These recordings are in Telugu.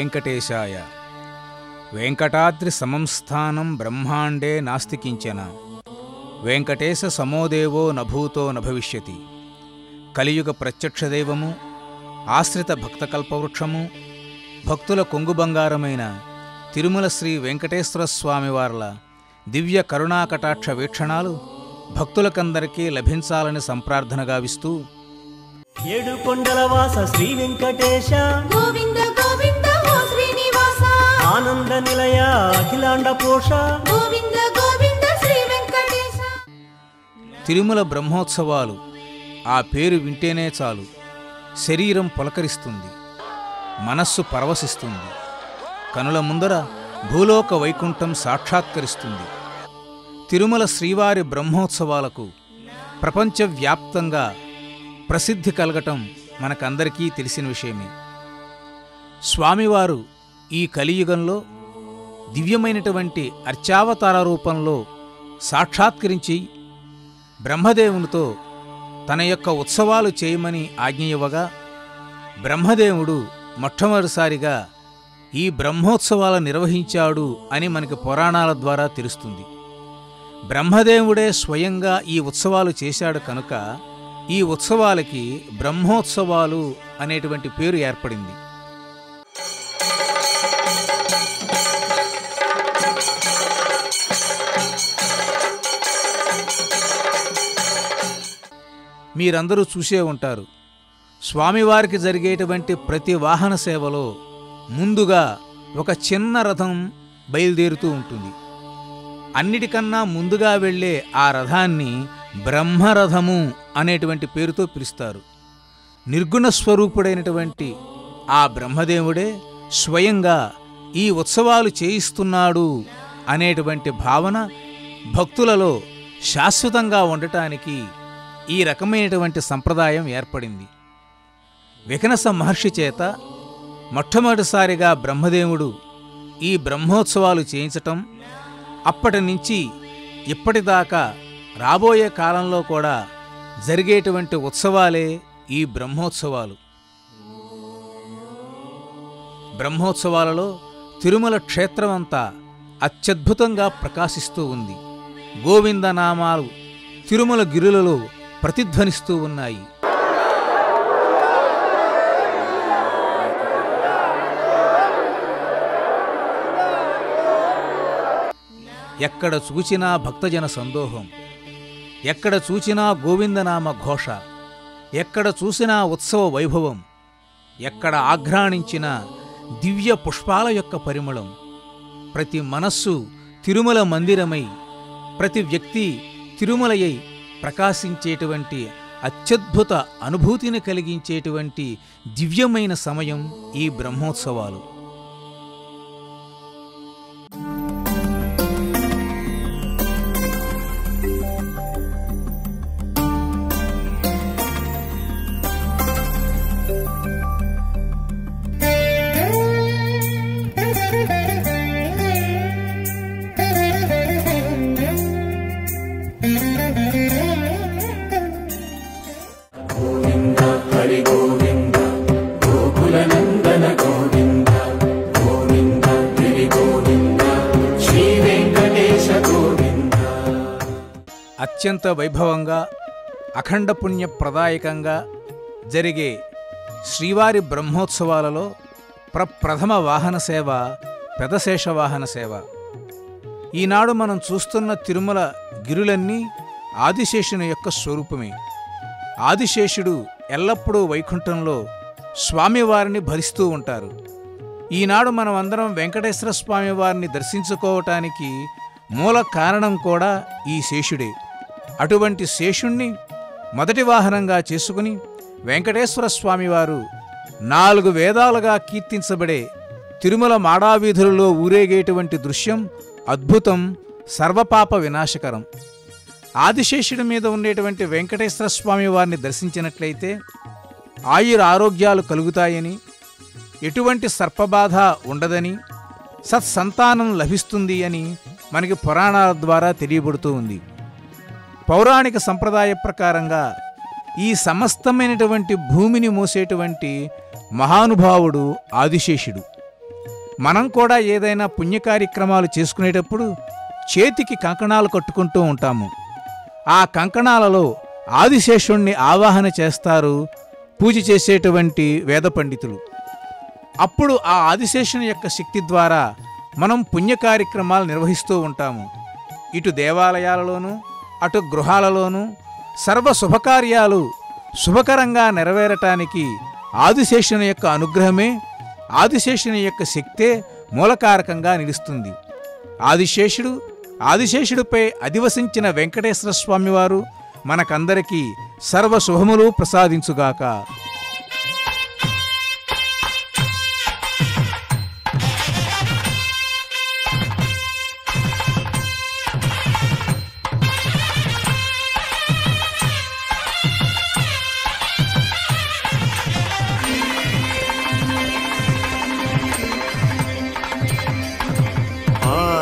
వెంకటేశాయ. వెంకటాద్రి సమంస్థానం బ్రహ్మాండే నాస్తి కించన వెంకటేశ సమోదేవో నభూతో నభవిష్యతి. కలియుగ ప్రత్యక్ష దైవము ఆశ్రిత భక్త కల్పవృక్షము భక్తుల కొంగు బంగారమైన తిరుమల శ్రీ వెంకటేశ్వర స్వామివార్ల దివ్య కరుణాకటాక్ష వీక్షణాలు భక్తులకందరికీ లభించాలని సంప్రార్థన గావిస్తూ ఏడు కొండల వాస శ్రీ వెంకటేశ. గోవింద ఆనంద నిలయ అఖిలాండ పోష. గోవింద గోవింద శ్రీ వెంకటేశ. తిరుమల బ్రహ్మోత్సవాలు. ఆ పేరు వింటేనే చాలు. శరీరం పులకరిస్తుంది. మనస్సు పరవశిస్తుంది. కనుల ముందర భూలోక వైకుంఠం సాక్షాత్కరిస్తుంది. తిరుమల శ్రీవారి బ్రహ్మోత్సవాలకు ప్రపంచవ్యాప్తంగా ప్రసిద్ధి కలగటం మనకందరికీ తెలిసిన విషయమే. స్వామివారు ఈ కలియుగంలో దివ్యమైనటువంటి అర్చావతార రూపంలో సాక్షాత్కరించి బ్రహ్మదేవునితో తన యొక్క ఉత్సవాలు చేయమని ఆజ్ఞ ఇవ్వగా బ్రహ్మదేవుడు మొట్టమొదటిసారిగా ఈ బ్రహ్మోత్సవాలు నిర్వహించాడు అని మనకి పురాణాల ద్వారా తెలుస్తుంది. బ్రహ్మదేవుడే స్వయంగా ఈ ఉత్సవాలు చేశాడు కనుక ఈ ఉత్సవాలకి బ్రహ్మోత్సవాలు అనేటువంటి పేరు ఏర్పడింది. మీరందరూ చూసే ఉంటారు. స్వామివారికి జరిగేటువంటి ప్రతి వాహన సేవలో ముందుగా ఒక చిన్న రథం బయలుదేరుతూ ఉంటుంది. అన్నిటికన్నా ముందుగా వెళ్ళే ఆ రథాన్ని బ్రహ్మరథము అనేటువంటి పేరుతో పిలుస్తారు. నిర్గుణ స్వరూపుడైనటువంటి ఆ బ్రహ్మదేవుడే స్వయంగా ఈ ఉత్సవాలు చేయిస్తున్నాడు అనేటువంటి భావన భక్తులలో శాశ్వతంగా ఉండటానికి ఈ రకమైనటువంటి సంప్రదాయం ఏర్పడింది. వికనస మహర్షి చేత మొట్టమొదటిసారిగా బ్రహ్మదేవుడు ఈ బ్రహ్మోత్సవాలు చేయించటం అప్పటి నుంచి ఇప్పటిదాకా రాబోయే కాలంలో కూడా జరిగేటువంటి ఉత్సవాలే ఈ బ్రహ్మోత్సవాలు. బ్రహ్మోత్సవాలలో తిరుమల క్షేత్రమంతా అత్యద్భుతంగా ప్రకాశిస్తూ ఉంది. గోవిందనామాలు తిరుమల గిరులలో ప్రతిధ్వనిస్తూ ఉన్నాయి. ఎక్కడ చూచినా భక్తజన సందోహం. ఎక్కడ చూచినా గోవిందనామ ఘోష. ఎక్కడ చూసినా ఉత్సవ వైభవం. ఎక్కడ ఆఘ్రాణించిన దివ్య పుష్పాల యొక్క పరిమళం. ప్రతి మనస్సు తిరుమల మందిరమై ప్రతి వ్యక్తి తిరుమలయై ప్రకాశించేటువంటి అత్యద్భుత అనుభూతిని కలిగించేటువంటి దివ్యమైన సమయం ఈ బ్రహ్మోత్సవాలు. అత్యంత వైభవంగా అఖండ పుణ్య ప్రదాయకంగా జరిగే శ్రీవారి బ్రహ్మోత్సవాలలో ప్రప్రథమ వాహన సేవ పెదశేష వాహన సేవ. ఈనాడు మనం చూస్తున్న తిరుమల గిరులన్నీ ఆదిశేషుని యొక్క స్వరూపమే. ఆదిశేషుడు ఎల్లప్పుడూ వైకుంఠంలో స్వామివారిని భరిస్తూ ఉంటారు. ఈనాడు మనం అందరం వెంకటేశ్వర స్వామివారిని దర్శించుకోవటానికి మూల కారణం కూడా ఈ శేషుడే. అటువంటి శేషుణ్ణి మొదటి వాహనంగా చేసుకుని వెంకటేశ్వర స్వామివారు నాలుగు వేదాలుగా కీర్తించబడే తిరుమల మాడావీధులలో ఊరేగేటువంటి దృశ్యం అద్భుతం సర్వపాప వినాశకరం. ఆదిశేషుడి మీద ఉండేటువంటి వెంకటేశ్వర స్వామి వారిని దర్శించినట్లయితే ఆయుర ఆరోగ్యాలు కలుగుతాయని ఎటువంటి సర్పబాధ ఉండదని సత్సంతానం లభిస్తుంది అని మనకి పురాణాల ద్వారా తెలియబడుతూ ఉంది. పౌరాణిక సంప్రదాయ ప్రకారంగా ఈ సమస్తమైనటువంటి భూమిని మోసేటువంటి మహానుభావుడు ఆదిశేషుడు. మనం కూడా ఏదైనా పుణ్య కార్యక్రమాలు చేసుకునేటప్పుడు చేతికి కంకణాలు కట్టుకుంటూ ఉంటాము. ఆ కంకణాలలో ఆదిశేషుణ్ణి ఆవాహన చేస్తారు పూజ చేసేటువంటి వేద పండితులు. అప్పుడు ఆ ఆదిశేషుని యొక్క శక్తి ద్వారా మనం పుణ్య కార్యక్రమాలు నిర్వహిస్తూ ఉంటాము. ఇటు దేవాలయాలలోనూ అటు గృహాలలోనూ సర్వ శుభకార్యాలు శుభకరంగా నెరవేరటానికి ఆదిశేషుని యొక్క అనుగ్రహమే ఆదిశేషుని యొక్క శక్తే మూలకారకంగా నిలుస్తుంది. ఆదిశేషుడు ఆదిశేషుడిపై అధివసించిన వెంకటేశ్వర స్వామివారు మనకందరికీ సర్వ శుభములు ప్రసాదించుగాక.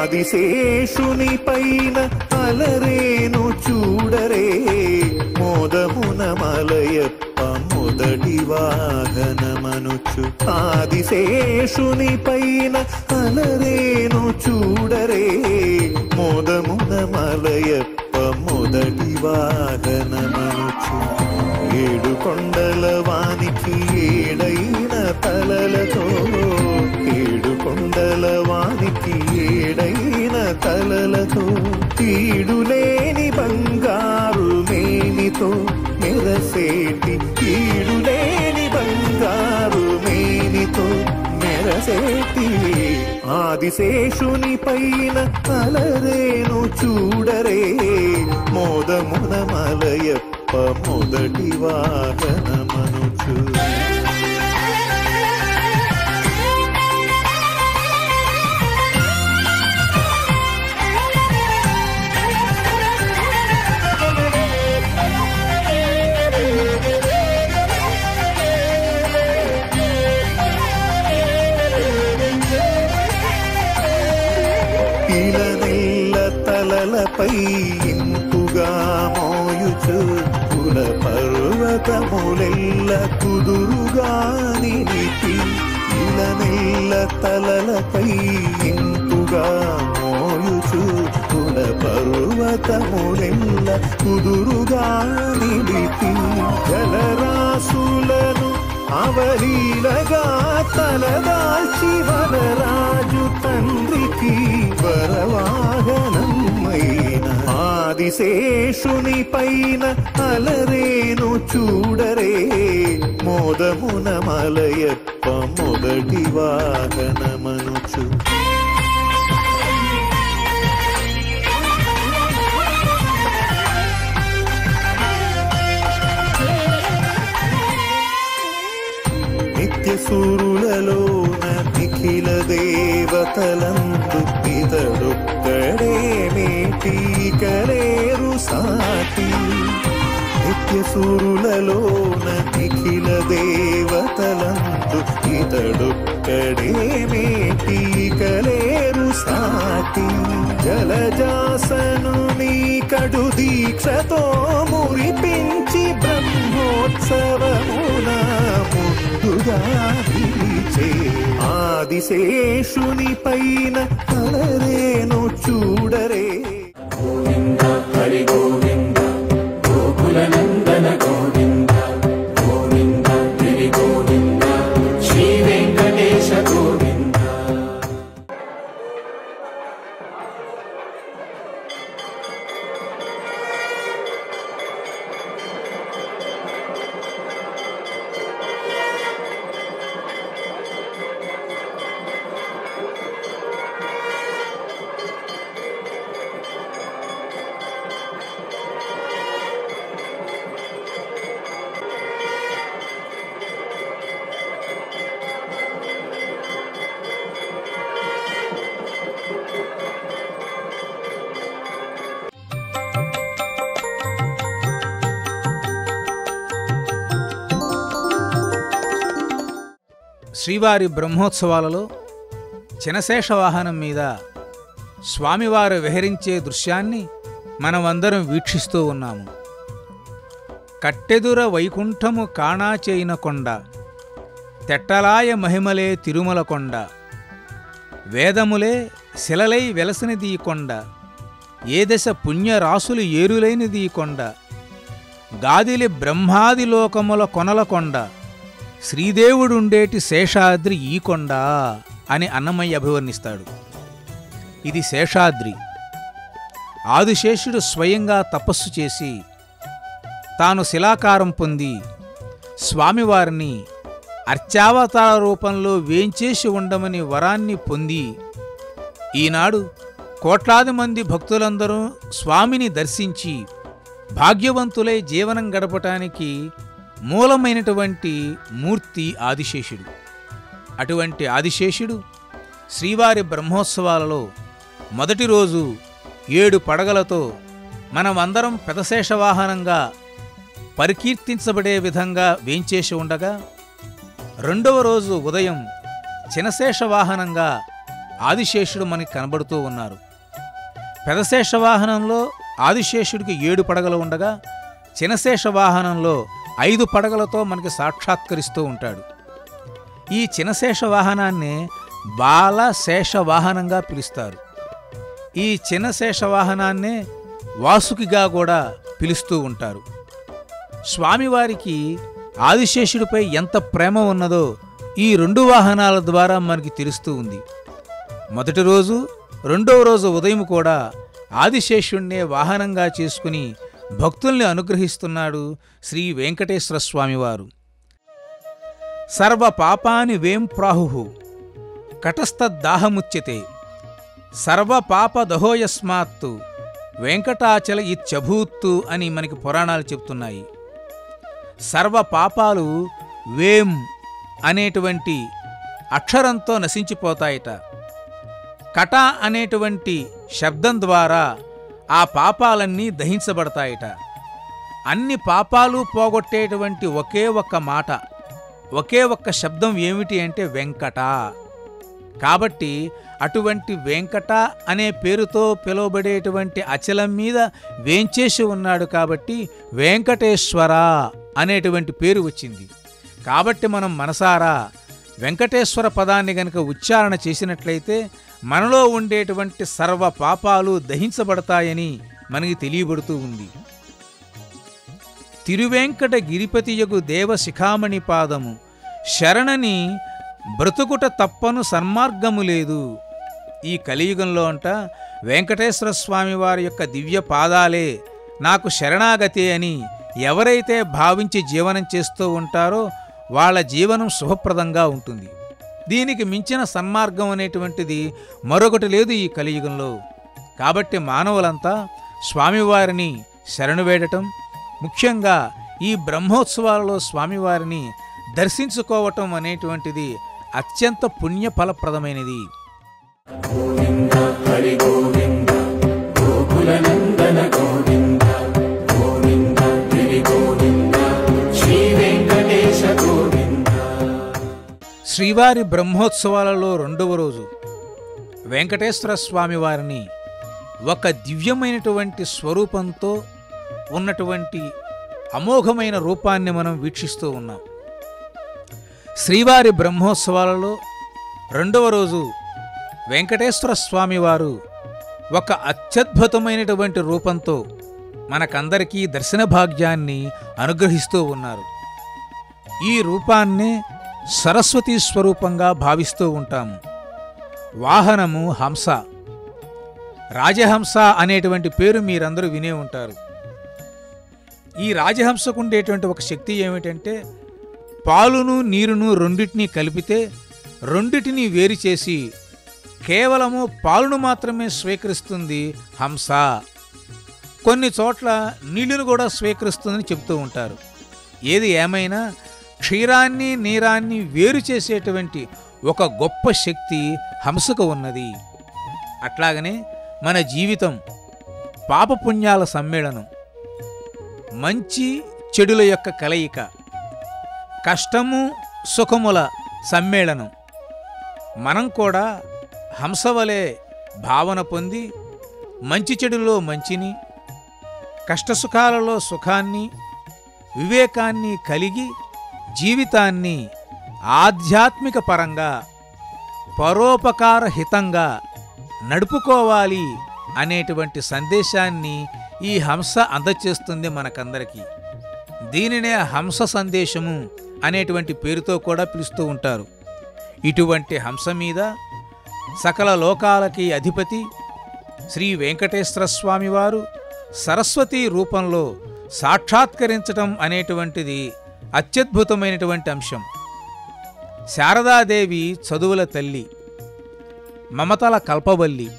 ఆదిశేషుని పైన అలరేను చూడరే. మోదమున మలయప్ప మొదటి వాహనమనుచు. ఆదిశేషుని పైన అలరేను చూడరే. మోదమున మలయప్ప మొదటి వాహనమనుచు. ఏడు కొండల వానికి ఏడైన తలలతో కొండల వానికి ఏడైన తలలతో తీడులేని బంగారు మేనితో మెరసేటి తీడులేని బంగారు మేనితో మెరసేటి. ఆదిశేషుని పైన అలరేను చూడరే మోదమున మలయప్ప మొదటి వాహనమనుచు. తలలపై ఇంపుగా మోయుచు కుల పర్వతములెల్ల కుదురుగా నిలిపి ఇలనెల్ల తలలపై ఇంపుగా మోయుచు కుల పర్వతములెల్ల కుదురుగా నిలిపి జలరాశులను అవలీలగా తలదాల్చి వనరాజు తండ్రికి వరవాహనం పైన ఆదిశేషుని పైన అలరేను చూడరే. మోదమున మలయప్ప మొదటి వాహనమనుచు. నిత్య సూరులలో నిఖిల దేవతలందు ఇతడొక్కడే మేటీకలేరు సాటి. నిత్య సూరులలోన నిఖిల దేవతలందు ఇతడొక్కడే మేటీకలేరు సాటి. జలజాసను నీ కడు దీక్షతో మురిపించి బ్రహ్మోత్సవమున ముందుగా ఆదిశేషుని పైన కలరేను చూడరే. శ్రీవారి బ్రహ్మోత్సవాలలో చినశేష వాహనం మీద స్వామివారు విహరించే దృశ్యాన్ని మనమందరం వీక్షిస్తూ ఉన్నాము. కట్టెదుర వైకుంఠము కాణాచేయిన కొండ తెట్టలాయ మహిమలే తిరుమల కొండ వేదములే శిలలై వెలసినది ఈ కొండ ఏ దశ పుణ్యరాసులు ఏరులైనది ఈ కొండ గాదిలి బ్రహ్మాది లోకముల కొనల కొండ శ్రీదేవుడుండేటి శేషాద్రి ఈ కొండ అని అన్నమయ్య అభివర్ణిస్తాడు. ఇది శేషాద్రి. ఆదిశేషుడు స్వయంగా తపస్సు చేసి తాను శిలాకారం పొంది స్వామివారిని అర్చావతార రూపంలో వేంచేసి ఉండమని వరాన్ని పొంది ఈనాడు కోట్లాది మంది భక్తులందరూ స్వామిని దర్శించి భాగ్యవంతులై జీవనం గడపటానికి మూలమైనటువంటి మూర్తి ఆదిశేషుడు. అటువంటి ఆదిశేషుడు శ్రీవారి బ్రహ్మోత్సవాలలో మొదటి రోజు ఏడు పడగలతో మనమందరం పెదశేష వాహనంగా పరికీర్తించబడే విధంగా వేంచేసి ఉండగా రెండవ రోజు ఉదయం చినశేష వాహనంగా ఆదిశేషుడు మనకి కనబడుతూ ఉన్నారు. పెదశేష వాహనంలో ఆదిశేషుడికి ఏడు పడగలు ఉండగా చినశేష వాహనంలో ఐదు పడగలతో మనకి సాక్షాత్కరిస్తూ ఉంటాడు. ఈ చినశేష వాహనాన్ని బాలశేష వాహనంగా పిలుస్తారు. ఈ చిన్నశేష వాహనాన్నే వాసుకిగా కూడా పిలుస్తూ ఉంటారు. స్వామివారికి ఆదిశేషుడిపై ఎంత ప్రేమ ఉన్నదో ఈ రెండు వాహనాల ద్వారా మనకి తెలుస్తూ ఉంది. మొదటి రోజు రెండవ రోజు ఉదయం కూడా ఆదిశేషుణ్ణే వాహనంగా చేసుకుని భక్తుల్ని అనుగ్రహిస్తున్నాడు శ్రీ వెంకటేశ్వర స్వామివారు. సర్వ పాపాని వేం ప్రాహు కటస్థదాహముచ్యతే సర్వ పాప దహోయస్మాత్తు వెంకటాచల ఇచ్చభూత్తు అని మనకి పురాణాలు చెప్తున్నాయి. సర్వ పాపాలు వేం అనేటువంటి అక్షరంతో నశించిపోతాయట. కట అనేటువంటి శబ్దం ద్వారా ఆ పాపాలన్నీ దహించబడతాయట. అన్ని పాపాలు పోగొట్టేటువంటి ఒకే ఒక్క మాట ఒకే ఒక్క శబ్దం ఏమిటి అంటే వెంకట. కాబట్టి అటువంటి వెంకట అనే పేరుతో పిలువబడేటువంటి అచలం మీద వేంచేసి ఉన్నాడు కాబట్టి వెంకటేశ్వర అనేటువంటి పేరు వచ్చింది. కాబట్టి మనం మనసారా వెంకటేశ్వర పదాన్ని గనక ఉచ్చారణ చేసినట్లయితే మనలో ఉండేటువంటి సర్వ పాపాలు దహించబడతాయని మనకి తెలియబడుతూ ఉంది. తిరువెంకట గిరిపతియగు దేవ శిఖామణి పాదము శరణని బ్రతుకుట తప్పను సన్మార్గము లేదు. ఈ కలియుగంలో అంట వెంకటేశ్వర స్వామి వారి యొక్క దివ్య పాదాలే నాకు శరణాగతి అని ఎవరైతే భావించి జీవనం చేస్తూ ఉంటారో వాళ్ళ జీవనం శుభప్రదంగా ఉంటుంది. దీనికి మించిన సన్మార్గం అనేటువంటిది మరొకటి లేదు ఈ కలియుగంలో. కాబట్టి మానవులంతా స్వామివారిని శరణు వేడటం ముఖ్యంగా ఈ బ్రహ్మోత్సవాలలో స్వామివారిని దర్శించుకోవటం అనేటువంటిది అత్యంత పుణ్యఫలప్రదమైనది. శ్రీవారి బ్రహ్మోత్సవాలలో రెండవ రోజు వెంకటేశ్వర స్వామి వారిని ఒక దివ్యమైనటువంటి స్వరూపంతో ఉన్నటువంటి అమోఘమైన రూపాన్ని మనం వీక్షిస్తూ ఉన్నాం. శ్రీవారి బ్రహ్మోత్సవాలలో రెండవ రోజు వెంకటేశ్వర స్వామివారు ఒక అత్యద్భుతమైనటువంటి రూపంతో మనకందరికీ దర్శన భాగ్యాన్ని అనుగ్రహిస్తూ ఉన్నారు. ఈ రూపాన్నే సరస్వతీ స్వరూపంగా భావిస్తూ ఉంటాము. వాహనము హంస. రాజహంస అనేటువంటి పేరు మీరందరూ వినే ఉంటారు. ఈ రాజహంసకు ఉండేటువంటి ఒక శక్తి ఏమిటంటే పాలును నీరును రెండింటినీ కలిపితే రెండిటిని వేరు చేసి కేవలము పాలును మాత్రమే స్వీకరిస్తుంది హంస. కొన్ని చోట్ల నీళ్ళను కూడా స్వీకరిస్తుందని చెప్తూ ఉంటారు. ఏది ఏమైనా క్షీరాన్ని నీరాన్ని వేరు చేసేటువంటి ఒక గొప్ప శక్తి హంసకు ఉన్నది. అట్లాగనే మన జీవితం పాపపుణ్యాల సమ్మేళనం మంచి చెడుల యొక్క కలయిక కష్టము సుఖముల సమ్మేళనం. మనం కూడా హంసవలే భావన పొంది మంచి చెడులో మంచిని కష్టసుఖాలలో సుఖాన్ని వివేకాన్ని కలిగి జీవితాన్ని ఆధ్యాత్మిక పరంగా పరోపకార హితంగా నడుపుకోవాలి అనేటువంటి సందేశాన్ని ఈ హంస అందచేస్తుంది మనకందరికీ. దీనినే హంస సందేశము అనేటువంటి పేరుతో కూడా పిలుస్తూ ఉంటారు. ఇటువంటి హంస మీద సకల లోకాలకి అధిపతి శ్రీ వెంకటేశ్వర స్వామివారు సరస్వతి రూపంలో సాక్షాత్కరించటం అనేటువంటిది అత్యద్భుతమైనటువంటి అంశం. శారదాదేవి చదువుల తల్లి మమతల కల్పవల్లి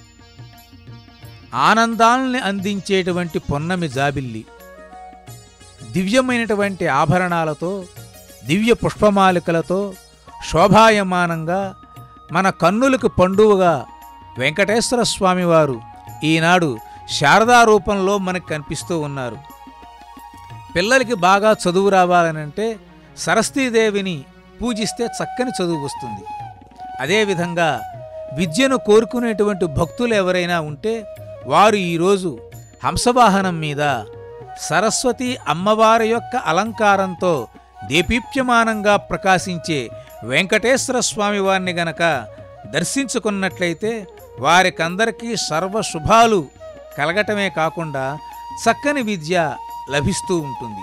ఆనందాల్ని అందించేటువంటి పొన్నమి జాబిల్లి దివ్యమైనటువంటి ఆభరణాలతో దివ్య పుష్పమాలికలతో శోభాయమానంగా మన కన్నులకు పండువగా వెంకటేశ్వర స్వామివారు ఈనాడు శారదా రూపంలో మనకు కనిపిస్తూ ఉన్నారు. పిల్లలకి బాగా చదువు రావాలనంటే సరస్వతీదేవిని పూజిస్తే చక్కని చదువు వస్తుంది. అదేవిధంగా విద్యను కోరుకునేటువంటి భక్తులు ఎవరైనా ఉంటే వారు ఈరోజు హంసవాహనం మీద సరస్వతి అమ్మవారి యొక్క అలంకారంతో దీపీప్యమానంగా ప్రకాశించే వెంకటేశ్వర స్వామి వారిని గనక దర్శించుకున్నట్లయితే వారికందరికీ సర్వ శుభాలు కలగటమే కాకుండా చక్కని విద్య లభిస్తూ ఉంటుంది.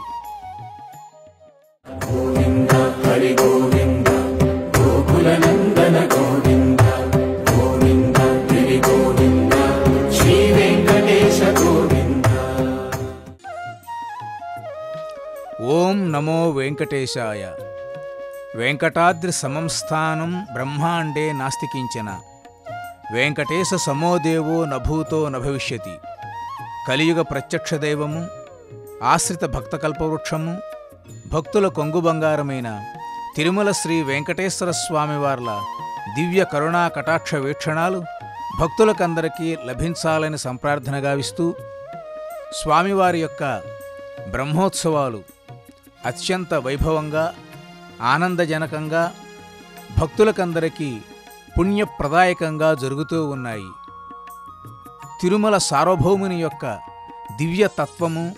ఓం నమో వెంకటేశాయ. వెంకటాద్రి సమం స్థానం బ్రహ్మాండే నాస్తికించిన. వెంకటేశ సమోదేవో నభూతో నభవిష్యతి. కలియుగ ప్రత్యక్ష దైవము ఆశ్రిత భక్తకల్పవృక్షము భక్తుల కొంగు బంగారమైన తిరుమల శ్రీ వెంకటేశ్వర స్వామివార్ల దివ్య కరుణా కటాక్ష వీక్షణాలు భక్తులకందరికీ లభించాలని సంప్రార్థన గావిస్తూ స్వామివారి యొక్క బ్రహ్మోత్సవాలు అత్యంత వైభవంగా ఆనందజనకంగా భక్తులకందరికీ పుణ్యప్రదాయకంగా జరుగుతూ ఉన్నాయి. తిరుమల సార్వభౌముని యొక్క దివ్య తత్వము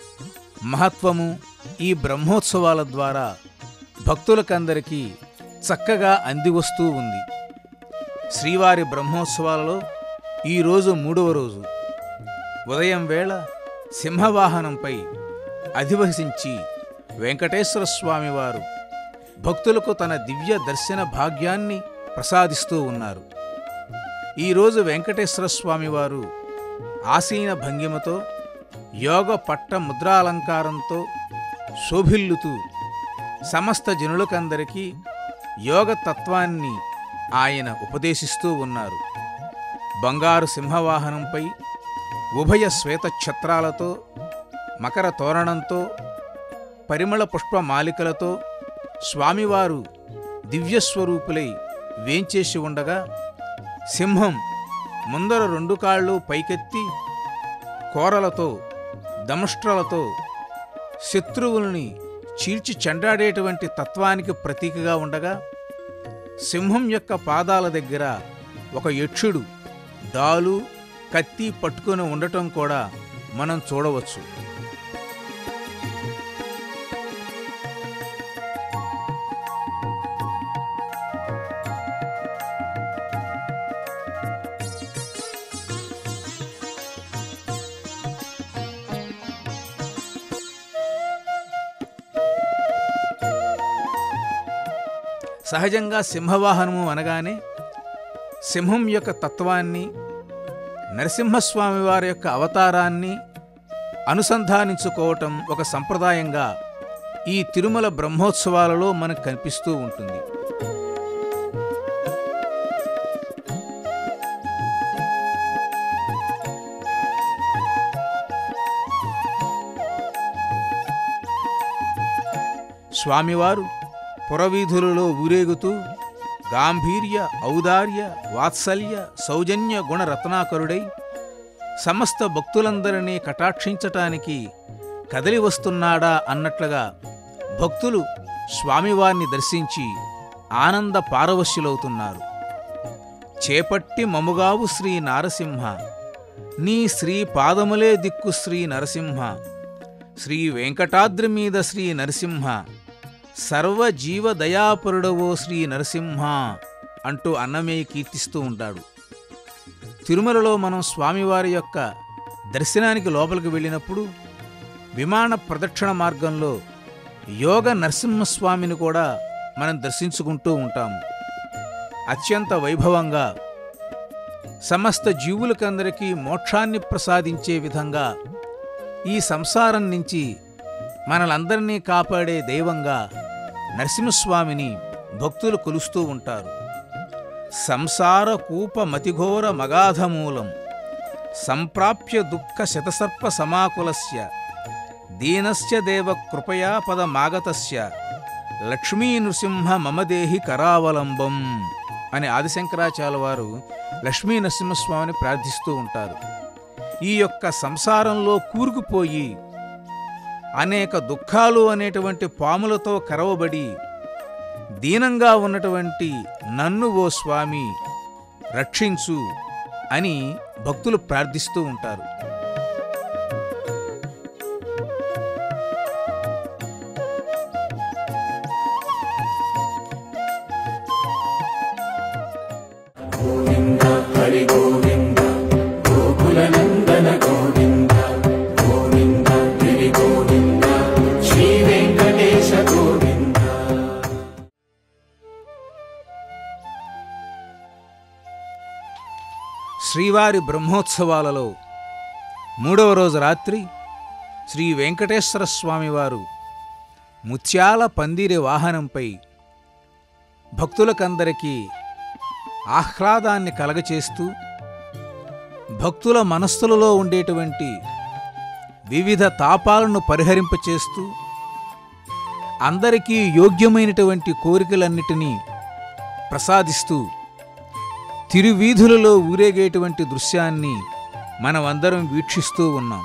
మహత్వము ఈ బ్రహ్మోత్సవాల ద్వారా భక్తులకందరికీ చక్కగా అందివస్తూ ఉంది. శ్రీవారి బ్రహ్మోత్సవాలలో ఈరోజు మూడవ రోజు. ఉదయం వేళ సింహవాహనంపై అధివసించి వెంకటేశ్వర స్వామివారు భక్తులకు తన దివ్య దర్శన భాగ్యాన్ని ప్రసాదిస్తూ ఉన్నారు. ఈరోజు వెంకటేశ్వర స్వామివారు ఆసీన భంగిమతో యోగ పట్ట ముద్రాలంకారంతో శోభిల్లుతూ సమస్త జనులకందరికీ యోగ తత్వాన్ని ఆయన ఉపదేశిస్తూ ఉన్నారు. బంగారు సింహవాహనంపై ఉభయ శ్వేతఛత్రాలతో మకర తోరణంతో పరిమళ పుష్ప మాలికలతో స్వామివారు దివ్యస్వరూపులై వేంచేసి ఉండగా సింహం ముందర రెండు కాళ్ళు పైకెత్తి కోరలతో దమష్ట్రాలతో శత్రువుల్ని చీల్చి చెండాడేటువంటి తత్వానికి ప్రతీకగా ఉండగా సింహం యొక్క పాదాల దగ్గర ఒక యక్షుడు దాలు కత్తి పట్టుకొని ఉండటం కూడా మనం చూడవచ్చు. సహజంగా సింహవాహనము అనగానే సింహం యొక్క తత్వాన్ని నరసింహస్వామి వారి యొక్క అవతారాన్ని అనుసంధానించుకోవటం ఒక సంప్రదాయంగా ఈ తిరుమల బ్రహ్మోత్సవాలలో మనకు కనిపిస్తూ ఉంటుంది. స్వామివారు పురవీధులలో ఊరేగుతూ గాంభీర్య ఔదార్య వాత్సల్య సౌజన్య గుణ రత్నాకరుడై సమస్త భక్తులందరినీ కటాక్షించటానికి కదలి వస్తున్నాడా అన్నట్లుగా భక్తులు స్వామివారిని దర్శించి ఆనంద పారవశ్యులవుతున్నారు. చేపట్టి మముగావు శ్రీ నారసింహ నీ శ్రీ పాదములే దిక్కు శ్రీ నరసింహ శ్రీ వెంకటాద్రి మీద శ్రీ నరసింహ సర్వ జీవ దయాపరుడవో శ్రీ నరసింహ అంటూ అన్నమయ్య కీర్తిస్తూ ఉంటాడు. తిరుమలలో మనం స్వామివారి యొక్క దర్శనానికి లోపలికి వెళ్ళినప్పుడు విమాన ప్రదక్షిణ మార్గంలో యోగ నరసింహస్వామిని కూడా మనం దర్శించుకుంటూ ఉంటాము. అత్యంత వైభవంగా సమస్త జీవులకందరికీ మోక్షాన్ని ప్రసాదించే విధంగా ఈ సంసారం నుంచి మనలందరినీ కాపాడే దైవంగా నరసింహస్వామిని భక్తులు కొలుస్తూ ఉంటారు. సంసార కూప మతిఘోర మగాధమూలం సంప్రాప్య దుఃఖ శతసర్ప సమాకులస్య దీనస్య దేవ కృపయా పదమాగతస్య లక్ష్మీ నృసింహ మమదేహి కరావలంబం అని ఆదిశంకరాచార్య వారు లక్ష్మీ నరసింహస్వామిని ప్రార్థిస్తూ ఉంటారు. ఈ యొక్క సంసారంలో కూరుకుపోయి అనేక దుఃఖాలు అనేటువంటి పాములతో కరవబడి దీనంగా ఉన్నటువంటి నన్ను ఓ స్వామి రక్షించు అని భక్తులు ప్రార్థిస్తూ ఉంటారు. శ్రీవారి బ్రహ్మోత్సవాలలో మూడవ రోజు రాత్రి శ్రీ వెంకటేశ్వర స్వామివారు ముత్యాల పందిరి వాహనంపై భక్తులకందరికీ ఆహ్లాదాన్ని కలగచేస్తూ భక్తుల మనస్సులలో ఉండేటువంటి వివిధ తాపాలను పరిహరింపచేస్తూ అందరికీ యోగ్యమైనటువంటి కోరికలన్నిటినీ ప్రసాదిస్తూ తిరువీధులలో ఊరేగేటువంటి దృశ్యాన్ని మనమందరం వీక్షిస్తూ ఉన్నాం.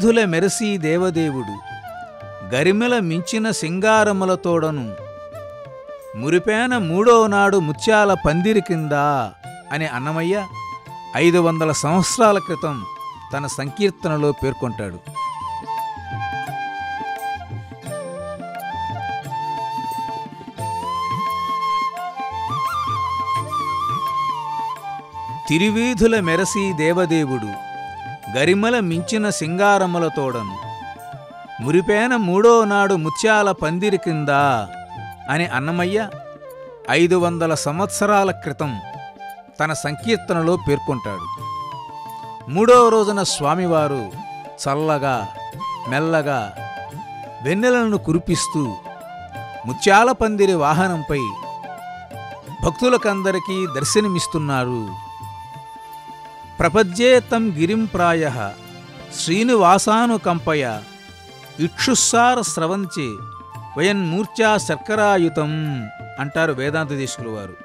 తిరువీధుల మెరసి దేవదేవుడు గరిమెల మించిన సింగారములతోడను మురిపేన మూడో నాడు ముత్యాల పందిరి కింద అని అన్నమయ్య ఐదు వందల సంవత్సరాల క్రితం తన సంకీర్తనలో పేర్కొంటాడు. తిరువీధుల మెరసి దేవదేవుడు గరిమల మించిన సింగారములతోడను మురిపేన మూడో నాడు ముత్యాల పందిరి కింద అని అన్నమయ్య ఐదు వందల సంవత్సరాల క్రితం తన సంకీర్తనలో పేర్కొంటాడు. మూడవ రోజున స్వామివారు చల్లగా మెల్లగా వెన్నెలను కురిపిస్తూ ముత్యాల పందిరి వాహనంపై భక్తులకందరికీ దర్శనమిస్తున్నారు. ప్రపద్యే తం గిరిం ప్రాయ శ్రీనివాసానుకంపయ ఇక్షుస్సార స్రవంచి వయన్మూర్ఛా శర్కరాయుతం అంటారు వేదాంత దేశకులు వారు.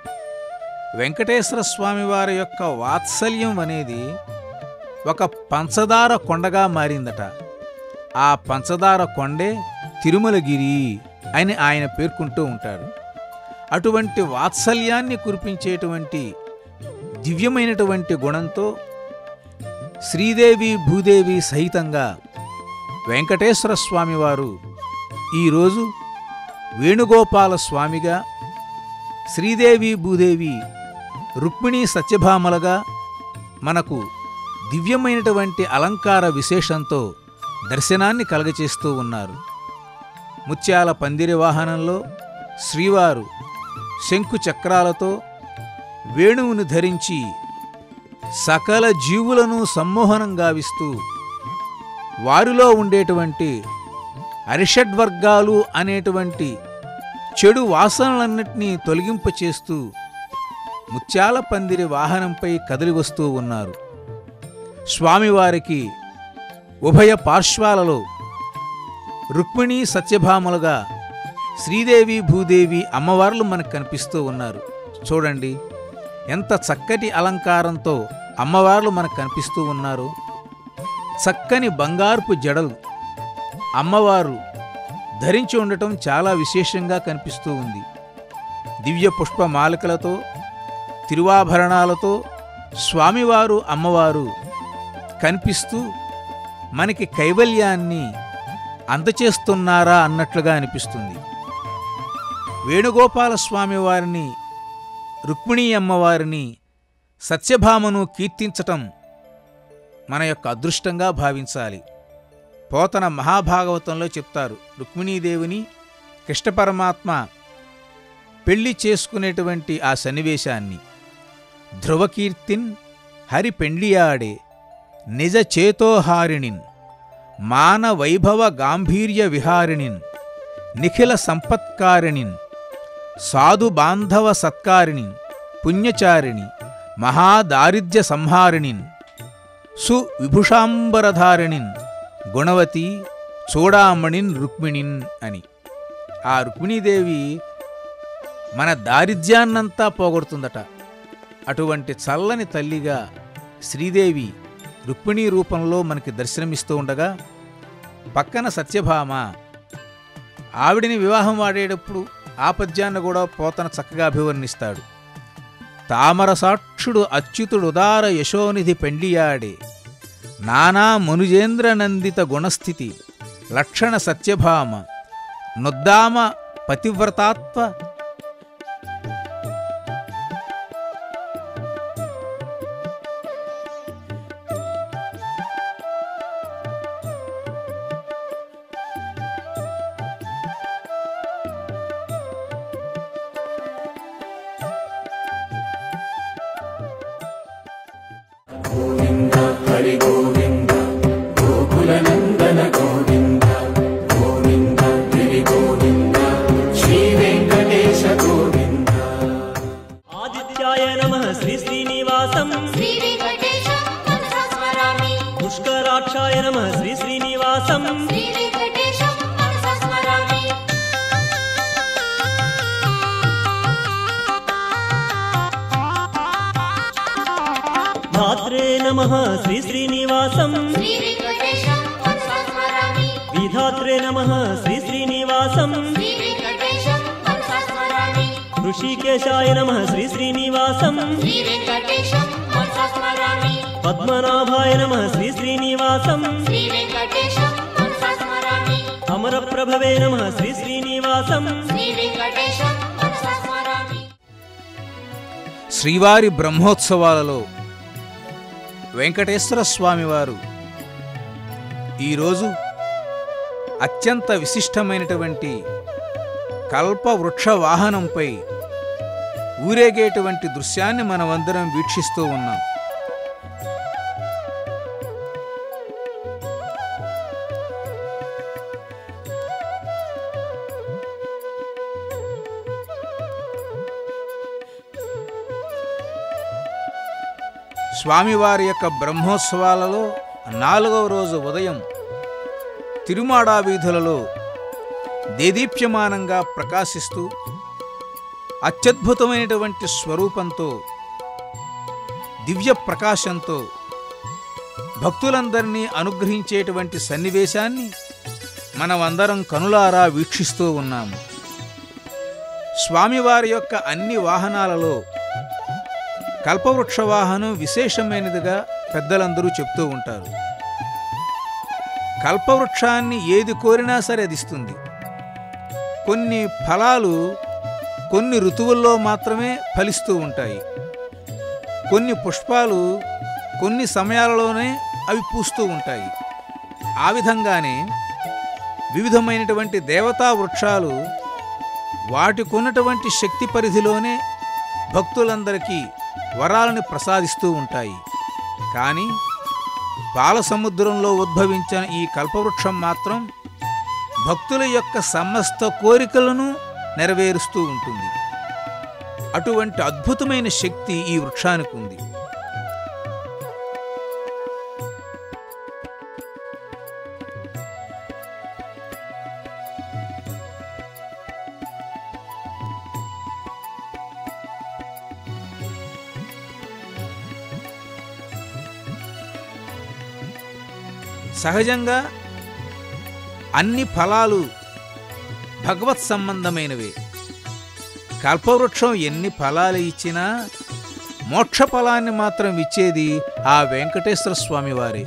వెంకటేశ్వర స్వామి వారి యొక్క వాత్సల్యం అనేది ఒక పంచదార కొండగా మారిందట. ఆ పంచదార కొండే తిరుమలగిరి అని ఆయన పేర్కొంటూ ఉంటారు. అటువంటి వాత్సల్యాన్ని కురిపించేటువంటి దివ్యమైనటువంటి గుణంతో శ్రీదేవి భూదేవి సహితంగా వెంకటేశ్వర స్వామివారు ఈరోజు వేణుగోపాల స్వామిగా శ్రీదేవి భూదేవి రుక్మిణీ సత్యభామలుగా మనకు దివ్యమైనటువంటి అలంకార విశేషంతో దర్శనాన్ని కలగచేస్తూ ఉన్నారు. ముత్యాల పందిరి వాహనంలో శ్రీవారు శంకు చక్రాలతో వేణువును ధరించి సకల జీవులను సమ్మోహనం గావిస్తూ వారిలో ఉండేటువంటి అరిషడ్వర్గాలు అనేటువంటి చెడు వాసనలన్నింటినీ తొలగింపచేస్తూ ముత్యాల పందిరి వాహనంపై కదిలి వస్తూ ఉన్నారు. స్వామివారికి ఉభయ పార్శ్వాలలో రుక్మిణీ సత్యభామలుగా శ్రీదేవి భూదేవి అమ్మవార్లు మనకు కనిపిస్తూ ఉన్నారు. చూడండి. ఎంత చక్కటి అలంకారంతో అమ్మవార్లు మనకు కనిపిస్తూ ఉన్నారు. చక్కని బంగారుపు జడలు అమ్మవారు ధరించి ఉండటం చాలా విశేషంగా కనిపిస్తూ ఉంది. దివ్య పుష్ప మాలికలతో తిరువాభరణాలతో స్వామివారు అమ్మవారు కనిపిస్తూ మనకి కైవల్యాన్ని అందచేస్తున్నారా అన్నట్లుగా అనిపిస్తుంది. వేణుగోపాల స్వామివారిని రుక్మిణీ అమ్మవారిని సత్యభామను కీర్తించటం మన యొక్క అదృష్టంగా భావించాలి. పోతన మహాభాగవతంలో చెప్తారు రుక్మిణీదేవిని కృష్ణ పరమాత్మ పెళ్ళి చేసుకునేటువంటి ఆ సన్నివేశాన్ని ధ్రువకీర్తిన్ హరి పెండ్లియాడే నిజ చేతోహారిణిన్ మాన వైభవ గాంభీర్య విహారిణిన్ నిఖిల సంపత్కారిణిన్ సాధు బాంధవ సత్కారిణి పుణ్యచారిణి మహాదారిద్ర్య సంహారిణిన్ సువిభుషాంబరధారిణిన్ గుణవతి చూడామణిన్ రుక్మిణిన్ అని. ఆ రుక్మిణీదేవి మన దారిద్ర్యాన్నంతా పోగొడుతుందట. అటువంటి చల్లని తల్లిగా శ్రీదేవి రుక్మిణీ రూపంలో మనకి దర్శనమిస్తూ ఉండగా పక్కన సత్యభామ ఆవిడిని వివాహం వాడేటప్పుడు ఆపద్యాన్ని కూడా పోతన చక్కగా అభివర్ణిస్తాడు. తామర సాక్షుడు అచ్యుతుడు ఉదార యశోనిధి పెండియాడే. నానా మునుజేంద్ర నందిత గుణస్థితి లక్షణ సత్యభామ నొద్దామ పతివ్రతాత్వ ఋషికేశాయ నమ. శ్రీ శ్రీనివాసం. పద్మనాభాయ నమ. శ్రీ శ్రీనివాసం. శ్రీ వెంకటేశం మనసా స్మరామి అమరప్రభవే నమ. శ్రీ శ్రీనివాసం. శ్రీవారి బ్రహ్మోత్సవాలలో వెంకటేశ్వర స్వామివారు ఈరోజు అత్యంత విశిష్టమైనటువంటి కల్పవృక్ష వాహనంపై ఊరేగేటువంటి దృశ్యాన్ని మనమందరం వీక్షిస్తూ ఉన్నాం. స్వామివారి యొక్క బ్రహ్మోత్సవాలలో నాలుగవ రోజు ఉదయం తిరుమాడా వీధులలో దేదీప్యమానంగా ప్రకాశిస్తూ అత్యద్భుతమైనటువంటి స్వరూపంతో దివ్య ప్రకాశంతో భక్తులందరినీ అనుగ్రహించేటువంటి సన్నివేశాన్ని మనమందరం కనులారా వీక్షిస్తూ ఉన్నాము. స్వామివారి యొక్క అన్ని వాహనాలలో కల్పవృక్ష వాహనం విశేషమైనదిగా పెద్దలందరూ చెప్తూ ఉంటారు. కల్పవృక్షాన్ని ఏది కోరినా సరే అది ఇస్తుంది. కొన్ని ఫలాలు కొన్ని ఋతువుల్లో మాత్రమే ఫలిస్తూ ఉంటాయి. కొన్ని పుష్పాలు కొన్ని సమయాలలోనే అవి పూస్తూ ఉంటాయి. ఆ విధంగానే వివిధమైనటువంటి దేవతా వృక్షాలు వాటికున్నటువంటి శక్తి పరిధిలోనే భక్తులందరికీ వరాలను ప్రసాదిస్తూ ఉంటాయి. కానీ బాలసముద్రంలో ఉద్భవించిన ఈ కల్పవృక్షం మాత్రం భక్తుల యొక్క సమస్త కోరికలను నెరవేరుస్తూ ఉంటుంది. అటువంటి అద్భుతమైన శక్తి ఈ వృక్షానికి ఉంది. సహజంగా అన్ని ఫలాలు భగవత్ సంబంధమైనవే. కల్పవృక్షం ఎన్ని ఫలాలు ఇచ్చినా మోక్ష ఫలాన్ని మాత్రం ఇచ్చేది ఆ వెంకటేశ్వర స్వామివారే.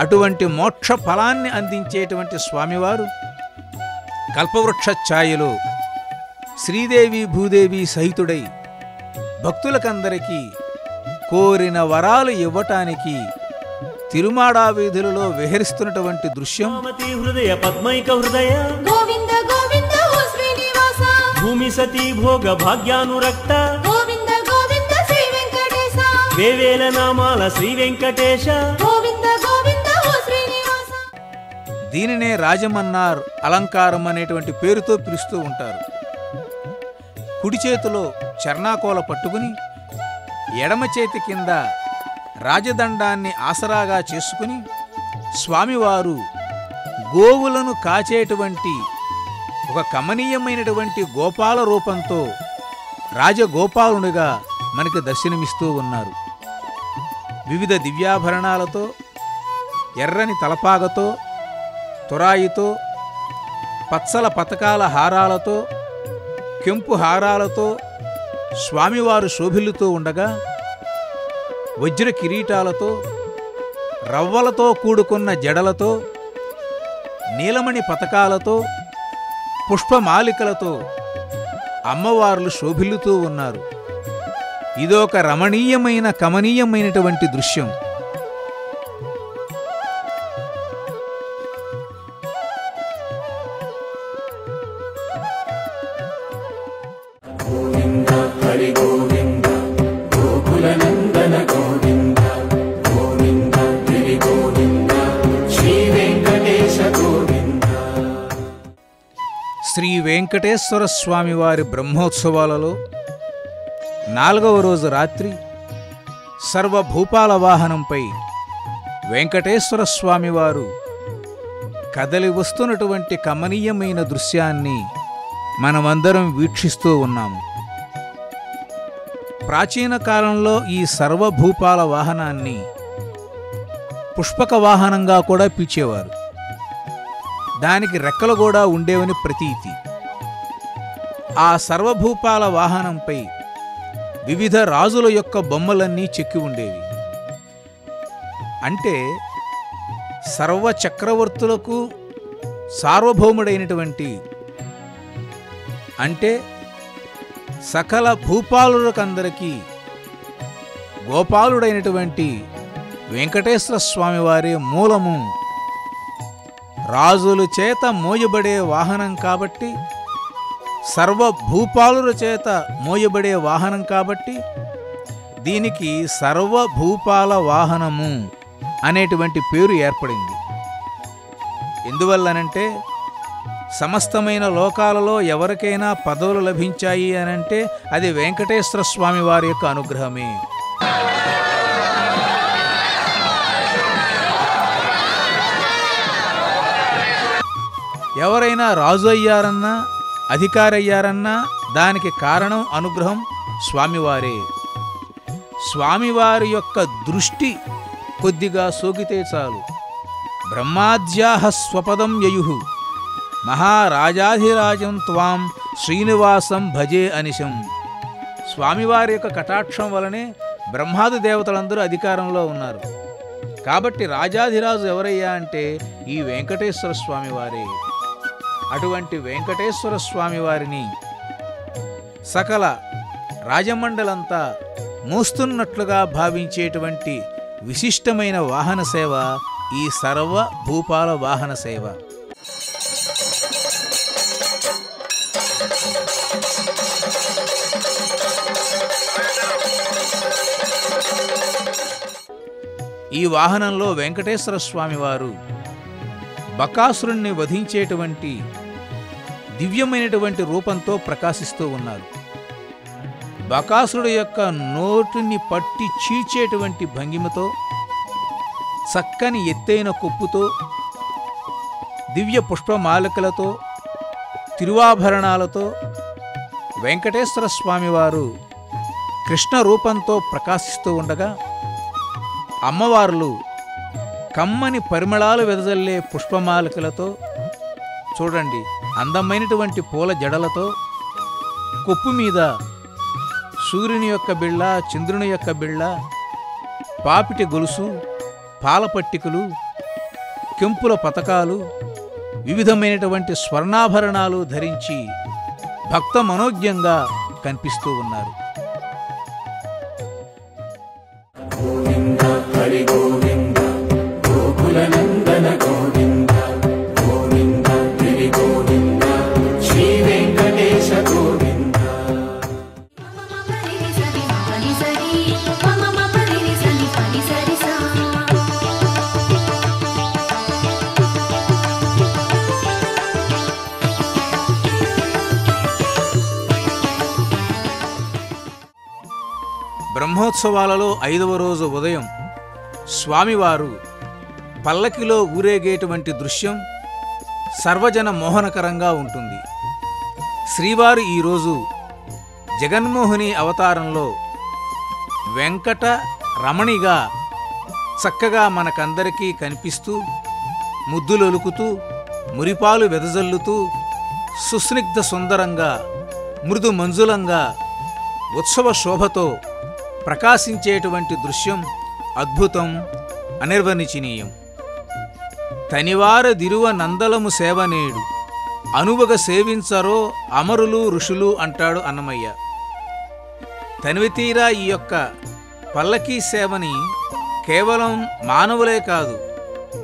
అటువంటి మోక్ష ఫలాన్ని అందించేటువంటి స్వామివారు కల్పవృక్ష ఛాయలో శ్రీదేవి భూదేవి సహితుడై భక్తులకందరికీ కోరిన వరాలు ఇవ్వటానికి తిరుమాడా వీధులలో విహరిస్తున్నటువంటి దృశ్యం. హృదయ పద్మైక హృదయ. భూమి సతీ భోగ భాగ్యానురక్త. గోవింద గోవింద శ్రీ వెంకటేశ. వేవేల నామాల శ్రీ వెంకటేశ. గోవింద గోవింద ఓ శ్రీనివాస. దీనినే రాజమన్నార్ అలంకారం అనేటువంటి పేరుతో పిలుస్తూ ఉంటారు. కుడి చేతిలో చర్నాకోల పట్టుకుని ఎడమ చేతి కింద రాజదండాన్ని ఆసరాగా చేసుకుని స్వామివారు గోవులను కాచేటువంటి ఒక కమనీయమైనటువంటి గోపాల రూపంతో రాజగోపాలునిగా మనకి దర్శనమిస్తూ ఉన్నారు. వివిధ దివ్యాభరణాలతో ఎర్రని తలపాగతో తురాయితో పచ్చల పతకాల హారాలతో కెంపు హారాలతో స్వామివారు శోభిల్లుతూ ఉండగా వజ్ర కిరీటాలతో రవ్వలతో కూడుకున్న జడలతో నీలమణి పతకాలతో పుష్పమాలికలతో అమ్మవార్లు శోభిల్లుతూ ఉన్నారు. ఇదొక రమణీయమైన కమనీయమైనటువంటి దృశ్యం. వెంకటేశ్వర స్వామి వారి బ్రహ్మోత్సవాలలో నాలుగవ రోజు రాత్రి సర్వభూపాల వాహనంపై వెంకటేశ్వర స్వామివారు కదలి వస్తున్నటువంటి కమనీయమైన దృశ్యాన్ని మనమందరం వీక్షిస్తూ ఉన్నాము. ప్రాచీన కాలంలో ఈ సర్వభూపాల వాహనాన్ని పుష్పక వాహనంగా కూడా పిలిచేవారు. దానికి రెక్కలు కూడా ఉండేవని ప్రతీతి. ఆ సర్వభూపాల వాహనంపై వివిధ రాజుల యొక్క బొమ్మలన్నీ చెక్కి ఉండేవి. అంటే సర్వ చక్రవర్తులకు సార్వభౌముడైనటువంటి అంటే సకల భూపాలులకందరికీ గోపాలుడైనటువంటి వెంకటేశ్వర స్వామివారి మూలము రాజుల చేత మోయబడే వాహనం కాబట్టి సర్వభూపాలుల చేత మోయబడే వాహనం కాబట్టి దీనికి సర్వభూపాల వాహనము అనేటువంటి పేరు ఏర్పడింది. ఎందువల్లనంటే సమస్తమైన లోకాలలో ఎవరికైనా పదవులు లభించాయి అనంటే అది వెంకటేశ్వర స్వామి వారి యొక్క అనుగ్రహమే. ఎవరైనా రాజు అయ్యారన్నా అధికారయ్యారన్నా దానికి కారణం అనుగ్రహం స్వామివారే. స్వామివారి యొక్క దృష్టి కొద్దిగా సోకితే చాలు. బ్రహ్మాద్యాహ స్వపదం యయు. మహారాజాధిరాజం త్వాం శ్రీనివాసం భజే అనిశం. స్వామివారి యొక్క కటాక్షం వలనే బ్రహ్మాది దేవతలందరూ అధికారంలో ఉన్నారు. కాబట్టి రాజాధిరాజు ఎవరయ్యా అంటే ఈ వెంకటేశ్వర స్వామివారే. అటువంటి వెంకటేశ్వర స్వామి వారిని సకల రాజమండలంతా మోస్తున్నట్లుగా భావించేటువంటి విశిష్టమైన వాహన సేవ ఈ సర్వ భూపాల వాహన సేవ. ఈ వాహనంలో వెంకటేశ్వర స్వామి వారు బకాసురుణ్ణి వధించేటువంటి దివ్యమైనటువంటి రూపంతో ప్రకాశిస్తూ ఉన్నారు. బకాసురుడు యొక్క నోటిని పట్టి చీల్చేటువంటి భంగిమతో చక్కని ఎత్తైన కొప్పుతో దివ్య పుష్పమాలికలతో తిరువాభరణాలతో వెంకటేశ్వర స్వామివారు కృష్ణ రూపంతో ప్రకాశిస్తూ ఉండగా అమ్మవార్లు కమ్మని పరిమళాలు వెదజల్లే పుష్పమాలికలతో చూడండి అందమైనటువంటి పూల జడలతో కొప్పు మీద సూర్యుని యొక్క బిళ్ళ చంద్రుని యొక్క బిళ్ళ పాపిటి గొలుసు పాలపట్టికలు కెంపుల పతకాలు వివిధమైనటువంటి స్వర్ణాభరణాలు ధరించి భక్త మనోజ్ఞంగా కనిపిస్తూ ఉన్నారు. బ్రహ్మోత్సవాలలో ఐదవ రోజు ఉదయం స్వామివారు పల్లకిలో ఊరేగేటువంటి దృశ్యం సర్వజన మోహనకరంగా ఉంటుంది. శ్రీవారు ఈరోజు జగన్మోహిని అవతారంలో వెంకట రమణిగా చక్కగా మనకందరికీ కనిపిస్తూ ముద్దులొలుకుతూ మురిపాలు వెదజల్లుతూ సుస్నిగ్ధ సుందరంగా మృదు మంజులంగా ఉత్సవ శోభతో ప్రకాశించేటువంటి దృశ్యం అద్భుతం అనిర్వనిచనీయం తనివారదిరువ నందలము సేవనేడు. అనువగ సేవించరో అమరులు ఋషులు అంటాడు అన్నమయ్య. తనివితీరా ఈ యొక్క పల్లకీ సేవని కేవలం మానవులే కాదు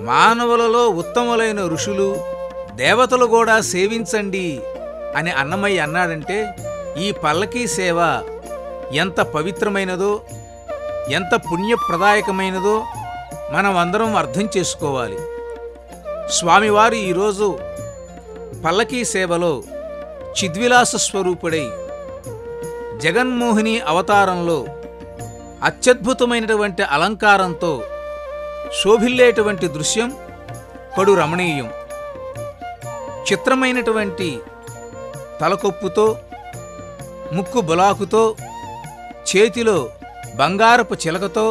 మానవులలో ఉత్తములైన ఋషులు దేవతలు కూడా సేవించండి అని అన్నమయ్య అన్నాడంటే ఈ పల్లకీ సేవ ఎంత పవిత్రమైనదో ఎంత పుణ్యప్రదాయకమైనదో మనం అందరం అర్థం చేసుకోవాలి. స్వామివారు ఈరోజు పల్లకీ సేవలో చిద్విలాస స్వరూపుడై జగన్మోహిని అవతారంలో అత్యద్భుతమైనటువంటి అలంకారంతో శోభిల్లేటువంటి దృశ్యం కడు రమణీయం. చిత్రమైనటువంటి తలకొప్పుతో ముక్కు బులాకుతో చేతిలో బంగారపు చిలకతో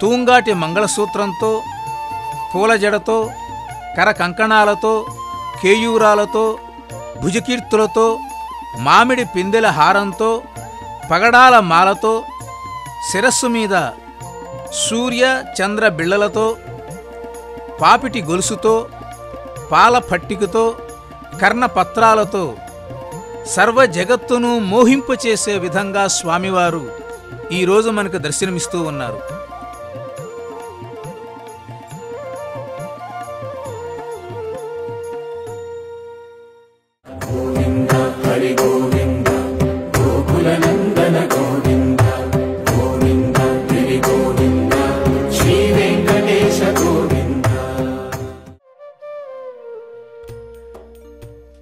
తూంగాటి మంగళసూత్రంతో పూలజడతో కరకంకణాలతో కర కంకణాలతో కేయూరాలతో భుజకీర్తులతో మామిడి పిందెల హారంతో పగడాల మాలతో శిరస్సు మీద సూర్య చంద్ర బిళ్ళలతో పాపిటి గొలుసుతో పాల పట్టికతో కర్ణపత్రాలతో సర్వ జగత్తును మోహింపచేసే విధంగా స్వామివారు ఈరోజు మనకు దర్శనమిస్తూ ఉన్నారు.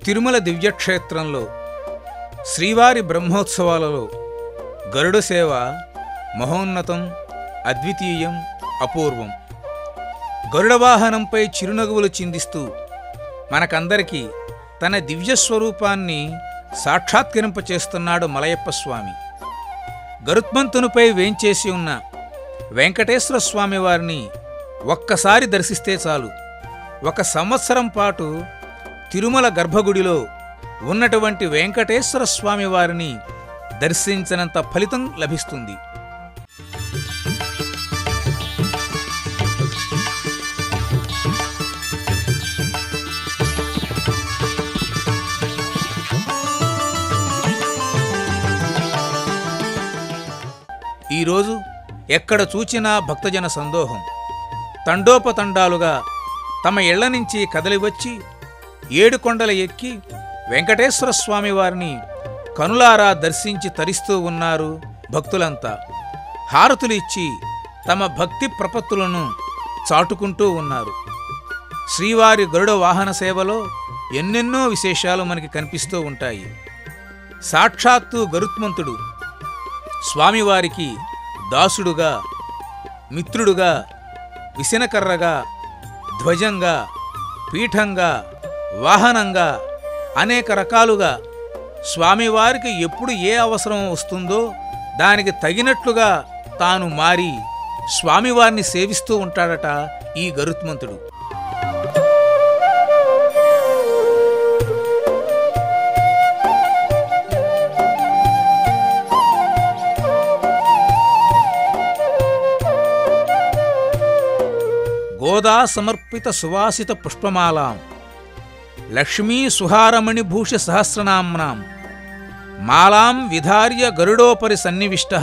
తిరుమల దివ్యక్షేత్రంలో శ్రీవారి బ్రహ్మోత్సవాలలో గరుడ సేవ మహోన్నతం అద్వితీయం అపూర్వం. గరుడ వాహనంపై చిరునగువులు చిందిస్తూ మనకందరికీ తన దివ్య స్వరూపాన్ని సాక్షాత్కరింపచేస్తున్నాడు మలయప్ప స్వామి. గరుత్మంతునిపై వేంచేసి ఉన్న వెంకటేశ్వర స్వామి వారిని ఒక్కసారి దర్శిస్తే చాలు. ఒక సంవత్సరం పాటు తిరుమల గర్భగుడిలో ఉన్నటువంటి వెంకటేశ్వర స్వామి వారిని దర్శించినంత ఫలితం లభిస్తుంది. ఈరోజు ఎక్కడ చూచినా భక్తజన సందోహం. తండోపతండాలుగా తమ ఇళ్ళ నుంచి కదలివచ్చి ఏడు కొండల ఎక్కి వెంకటేశ్వర స్వామి వారిని కనులారా దర్శించి తరిస్తూ ఉన్నారు భక్తులంతా. హారతులు ఇచ్చి తమ భక్తి ప్రపత్తులను చాటుకుంటూ ఉన్నారు. శ్రీవారి గరుడ వాహన సేవలో ఎన్నెన్నో విశేషాలు మనకి కనిపిస్తూ ఉంటాయి. సాక్షాత్తు గరుత్మంతుడు స్వామివారికి దాసుడుగా మిత్రుడుగా విసినకర్రగా ధ్వజంగా పీఠంగా వాహనంగా అనేక రకాలుగా స్వామివారికి ఎప్పుడు ఏ అవసరం వస్తుందో దానికి తగినట్లుగా తాను మారి స్వామివారిని సేవిస్తూ ఉంటాడట ఈ గరుత్మంతుడు. గోదా సమర్పిత సువాసిత పుష్పమాలాం. లక్ష్మీ సుహారమణి భూష సహస్రనామ్నాం. మాలాం విధార్య గరుడోపరి సన్నివిష్ట.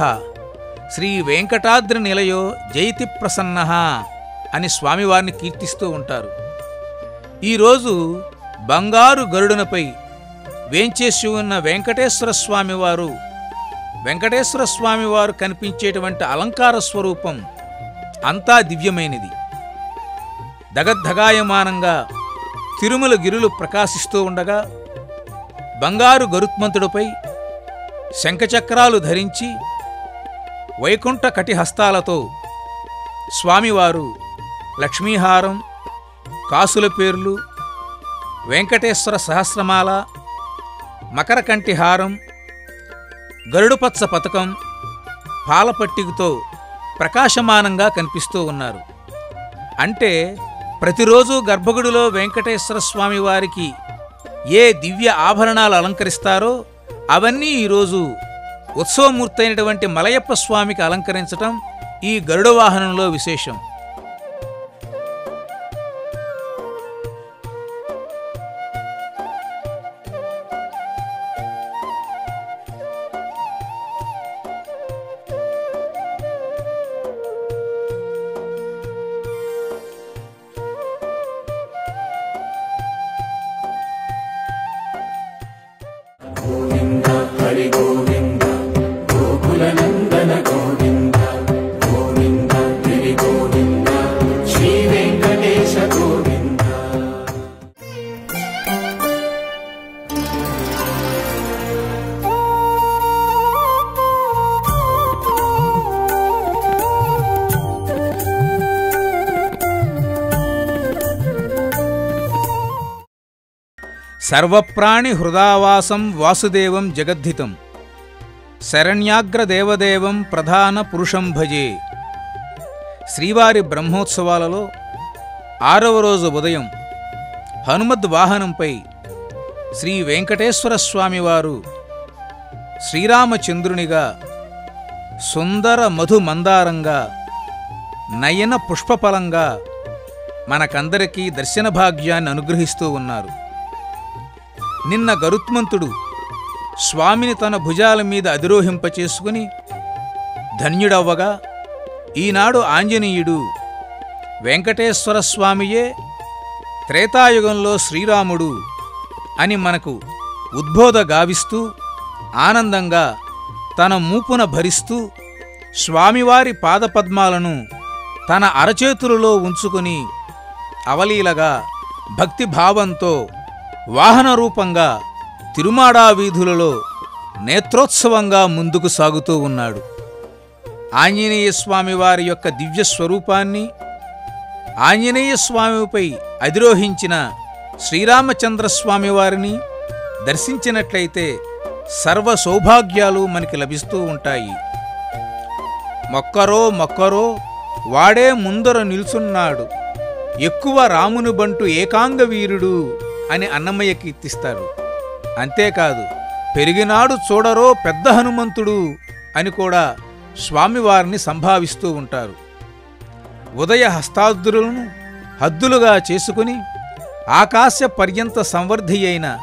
శ్రీ వెంకటాద్రి నిలయో జైతి ప్రసన్న అని స్వామివారిని కీర్తిస్తూ ఉంటారు. ఈరోజు బంగారు గరుడునపై వేంచేసి ఉన్న వెంకటేశ్వర స్వామివారు వెంకటేశ్వర స్వామివారు కనిపించేటువంటి అలంకార స్వరూపం అంతా దివ్యమైనది. దగద్ధగాయమానంగా తిరుమల గిరులు ప్రకాశిస్తూ ఉండగా బంగారు గరుత్మంతుడిపై శంఖచక్రాలు ధరించి వైకుంఠ కటిహస్తాలతో స్వామివారు లక్ష్మీహారం కాసుల పేర్లు వెంకటేశ్వర సహస్రమాల మకరకంటి హారం గరుడుపచ్చ పథకం పాలపట్టికతో ప్రకాశమానంగా కనిపిస్తూ ఉన్నారు. అంటే ప్రతిరోజు గర్భగుడిలో వెంకటేశ్వర స్వామి వారికి ఏ దివ్య ఆభరణాలు అలంకరిస్తారో అవన్నీ ఈరోజు ఉత్సవమూర్తి అయినటువంటి మలయప్ప స్వామికి అలంకరించటం ఈ గరుడ వాహనంలో విశేషం. సర్వప్రాణి హృదావాసం వాసుదేవం జగద్ధితం. శరణ్యాగ్రదేవదేవం ప్రధాన పురుషం భజే. శ్రీవారి బ్రహ్మోత్సవాలలో ఆరవ రోజు ఉదయం హనుమద్ వాహనంపై శ్రీ వెంకటేశ్వర స్వామివారు శ్రీరామచంద్రునిగా సుందర మధు మందారంగా నయన పుష్పఫలంగా మనకందరికీ దర్శన భాగ్యాన్ని అనుగ్రహిస్తూ ఉన్నారు. నిన్న గరుత్మంతుడు స్వామిని తన భుజాల మీద అధిరోహింపచేసుకుని ధన్యుడవ్వగా ఈనాడు ఆంజనేయుడు వెంకటేశ్వర స్వామియే త్రేతాయుగంలో శ్రీరాముడు అని మనకు ఉద్బోధ గావిస్తూ ఆనందంగా తన మూపున భరిస్తూ స్వామివారి పాదపద్మాలను తన అరచేతులలో ఉంచుకుని అవలీలగా భక్తిభావంతో వాహన రూపంగా తిరుమాడా వీధులలో నేత్రోత్సవంగా ముందుకు సాగుతూ ఉన్నాడు. ఆంజనేయ స్వామి వారి యొక్క దివ్య స్వరూపాన్ని ఆంజనేయ స్వామిపై అధిరోహించిన శ్రీరామచంద్ర వారిని దర్శించినట్లయితే సర్వ సౌభాగ్యాలు మనకి లభిస్తూ ఉంటాయి. మొక్కరో మొక్కరో వాడే ముందర నిల్చున్నాడు. ఎక్కువ రాముని బంటు ఏకాంగ వీరుడు అని అన్నమయ్య కీర్తిస్తారు. అంతేకాదు పెరిగినాడు చూడరో పెద్ద హనుమంతుడు అని కూడా స్వామివారిని సంభావిస్తూ ఉంటారు. ఉదయ హస్తాద్రులను హద్దులుగా చేసుకుని ఆకాశ పర్యంత సంవర్ధి అయిన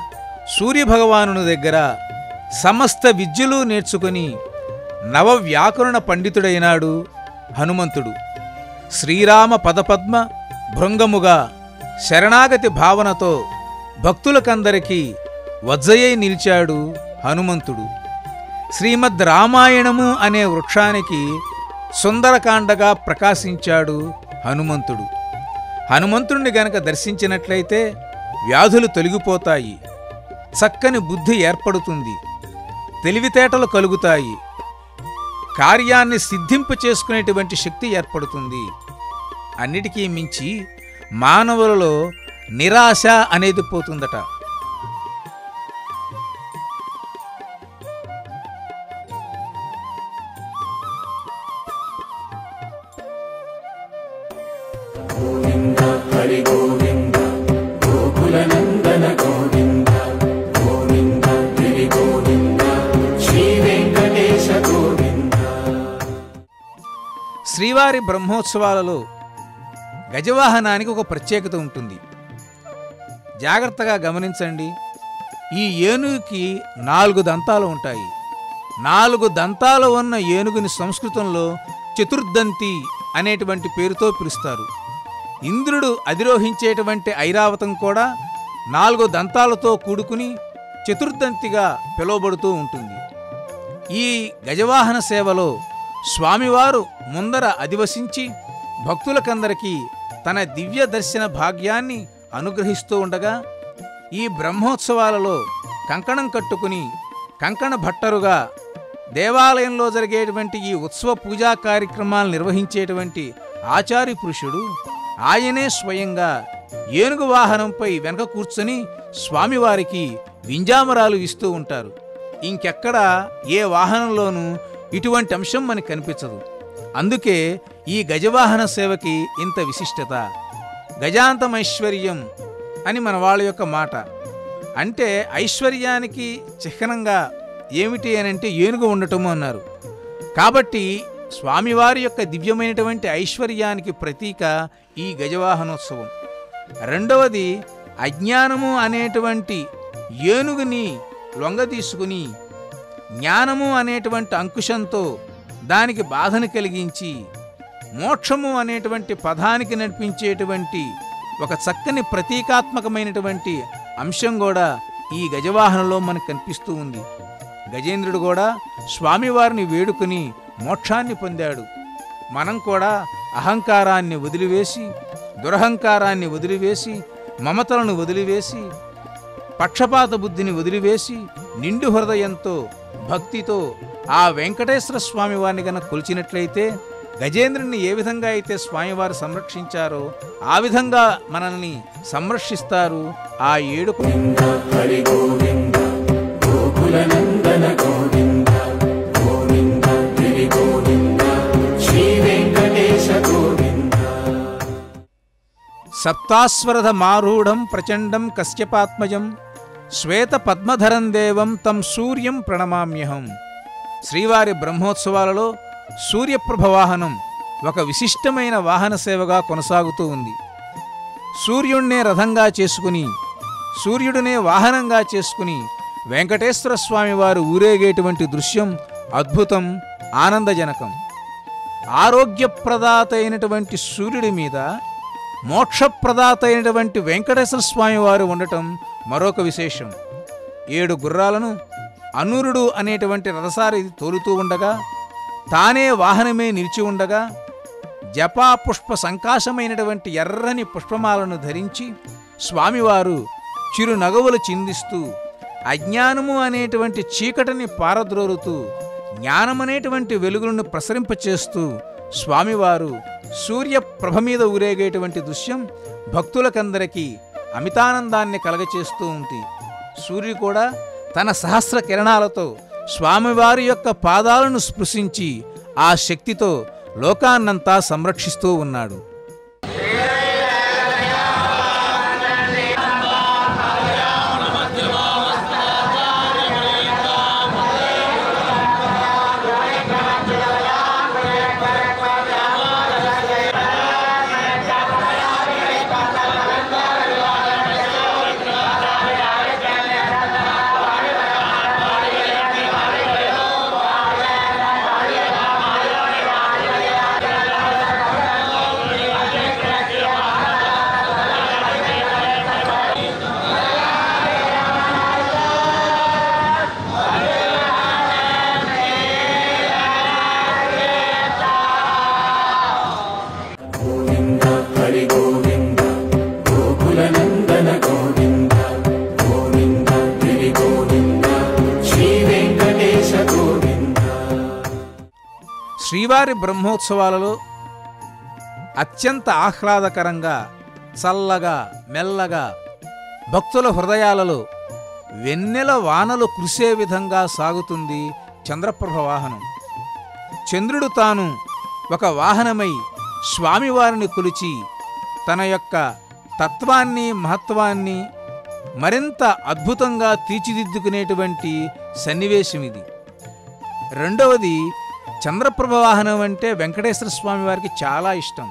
సూర్యభగవానుని దగ్గర సమస్త విద్యలు నేర్చుకుని నవవ్యాకరణ పండితుడైనాడు హనుమంతుడు. శ్రీరామ పదపద్మ భృంగముగా శరణాగతి భావనతో భక్తులకందరికీ వజ్జయై నిలిచాడు హనుమంతుడు. శ్రీమద్ రామాయణము అనే వృక్షానికి సుందరకాండగా ప్రకాశించాడు హనుమంతుడు. హనుమంతుడిని గనక దర్శించినట్లయితే వ్యాధులు తొలగిపోతాయి. చక్కని బుద్ధి ఏర్పడుతుంది. తెలివితేటలు కలుగుతాయి. కార్యాన్ని సిద్ధింపు చేసుకునేటువంటి శక్తి ఏర్పడుతుంది. అన్నిటికీ మించి మానవులలో నిరాశ అనేది పోతుందట. శ్రీవారి బ్రహ్మోత్సవాలలో గజవాహనానికి ఒక ప్రత్యేకత ఉంటుంది. జాగ్రత్తగా గమనించండి. ఈ ఏనుగుకి నాలుగు దంతాలు ఉంటాయి. నాలుగు దంతాలు ఉన్న ఏనుగుని సంస్కృతంలో చతుర్దంతి అనేటువంటి పేరుతో పిలుస్తారు. ఇంద్రుడు అధిరోహించేటువంటి ఐరావతం కూడా నాలుగు దంతాలతో కూడుకుని చతుర్దంతిగా పిలువబడుతూ ఉంటుంది. ఈ గజవాహన సేవలో స్వామివారు ముందర అధివసించి భక్తులకందరికీ తన దివ్య దర్శన భాగ్యాన్ని అనుగ్రహిస్తూ ఉండగా ఈ బ్రహ్మోత్సవాలలో కంకణం కట్టుకుని కంకణ భట్టరుగా దేవాలయంలో జరిగేటువంటి ఈ ఉత్సవ పూజా కార్యక్రమాలు నిర్వహించేటువంటి ఆచార్య పురుషుడు ఆయనే స్వయంగా ఏనుగు వాహనంపై వెనక కూర్చొని స్వామివారికి వింజామరాలు ఇస్తూ ఉంటారు. ఇంకెక్కడ ఏ వాహనంలోనూ ఇటువంటి అంశం మనకు కనిపించదు. అందుకే ఈ గజవాహన సేవకి ఇంత విశిష్టత. గజాంతమైశ్వర్యం అని మన వాళ్ళ యొక్క మాట. అంటే ఐశ్వర్యానికి చిహ్నంగా ఏమిటి అని అంటే ఏనుగు ఉండటము అన్నారు. కాబట్టి స్వామివారి యొక్క దివ్యమైనటువంటి ఐశ్వర్యానికి ప్రతీక ఈ గజవాహనోత్సవం. రెండవది అజ్ఞానము అనేటువంటి ఏనుగుని లొంగదీసుకుని జ్ఞానము అనేటువంటి అంకుశంతో దానికి బాధను కలిగించి మోక్షము అనేటువంటి పదానికి నడిపించేటువంటి ఒక చక్కని ప్రతీకాత్మకమైనటువంటి అంశం కూడా ఈ గజవాహనంలో మనకు కనిపిస్తూ ఉంది. గజేంద్రుడు కూడా స్వామివారిని వేడుకుని మోక్షాన్ని పొందాడు. మనం కూడా అహంకారాన్ని వదిలివేసి దురహంకారాన్ని వదిలివేసి మమతలను వదిలివేసి పక్షపాత బుద్ధిని వదిలివేసి నిండు హృదయంతో భక్తితో ఆ వెంకటేశ్వర స్వామివారిని కనుక గనక కొలిచినట్లయితే గజేంద్రుని ఏ విధంగా అయితే స్వామివారు సంరక్షించారో ఆ విధంగా మనల్ని సంరక్షిస్తారు ఆ ఏడు సప్తాస్వరథ మారూఢం ప్రచండం కశ్యపాత్మజం శ్వేత పద్మధరం దేవం తం సూర్యం ప్రణమామ్యహం. శ్రీవారి బ్రహ్మోత్సవాలలో సూర్యప్రభ వాహనం ఒక విశిష్టమైన వాహన సేవగా కొనసాగుతూ ఉంది. సూర్యుణ్ణే రథంగా చేసుకుని సూర్యుడినే వాహనంగా చేసుకుని వెంకటేశ్వర స్వామివారు ఊరేగేటువంటి దృశ్యం అద్భుతం ఆనందజనకం. ఆరోగ్యప్రదాత అయినటువంటి సూర్యుడి మీద మోక్షప్రదాత అయినటువంటి వెంకటేశ్వర స్వామివారు ఉండటం మరొక విశేషం. ఏడు గుర్రాలను అనూరుడు అనేటువంటి రథసారి తోలుతూ ఉండగా తానే వాహనమే నిలిచి ఉండగా జపా పుష్ప సంకాశమైనటువంటి ఎర్రని పుష్పమాలను ధరించి స్వామివారు చిరు నగవులు చిందిస్తూ అజ్ఞానము అనేటువంటి చీకటిని పారద్రోరుతూ జ్ఞానమనేటువంటి వెలుగులను ప్రసరింపచేస్తూ స్వామివారు సూర్యప్రభ మీద ఊరేగేటువంటి దృశ్యం భక్తులకందరికీ అమితానందాన్ని కలగచేస్తూ ఉంది సూర్యుడు కూడా తన సహస్ర కిరణాలతో స్వామివారి యొక్క పాదాలను స్పృశించి ఆ శక్తితో లోకాన్నంతా సంరక్షిస్తూ ఉన్నాడు. శ్రీవారి బ్రహ్మోత్సవాలలో అత్యంత ఆహ్లాదకరంగా చల్లగా మెల్లగా భక్తుల హృదయాలలో వెన్నెల వానలు కురిసే విధంగా సాగుతుంది చంద్రప్రభ వాహనం. చంద్రుడు తాను ఒక వాహనమై స్వామివారిని కొలిచి తన యొక్క తత్వాన్ని మహత్వాన్ని మరింత అద్భుతంగా తీర్చిదిద్దుకునేటువంటి సన్నివేశం ఇది. రెండవది చంద్రప్రభ వాహనం అంటే వెంకటేశ్వర స్వామి వారికి చాలా ఇష్టం.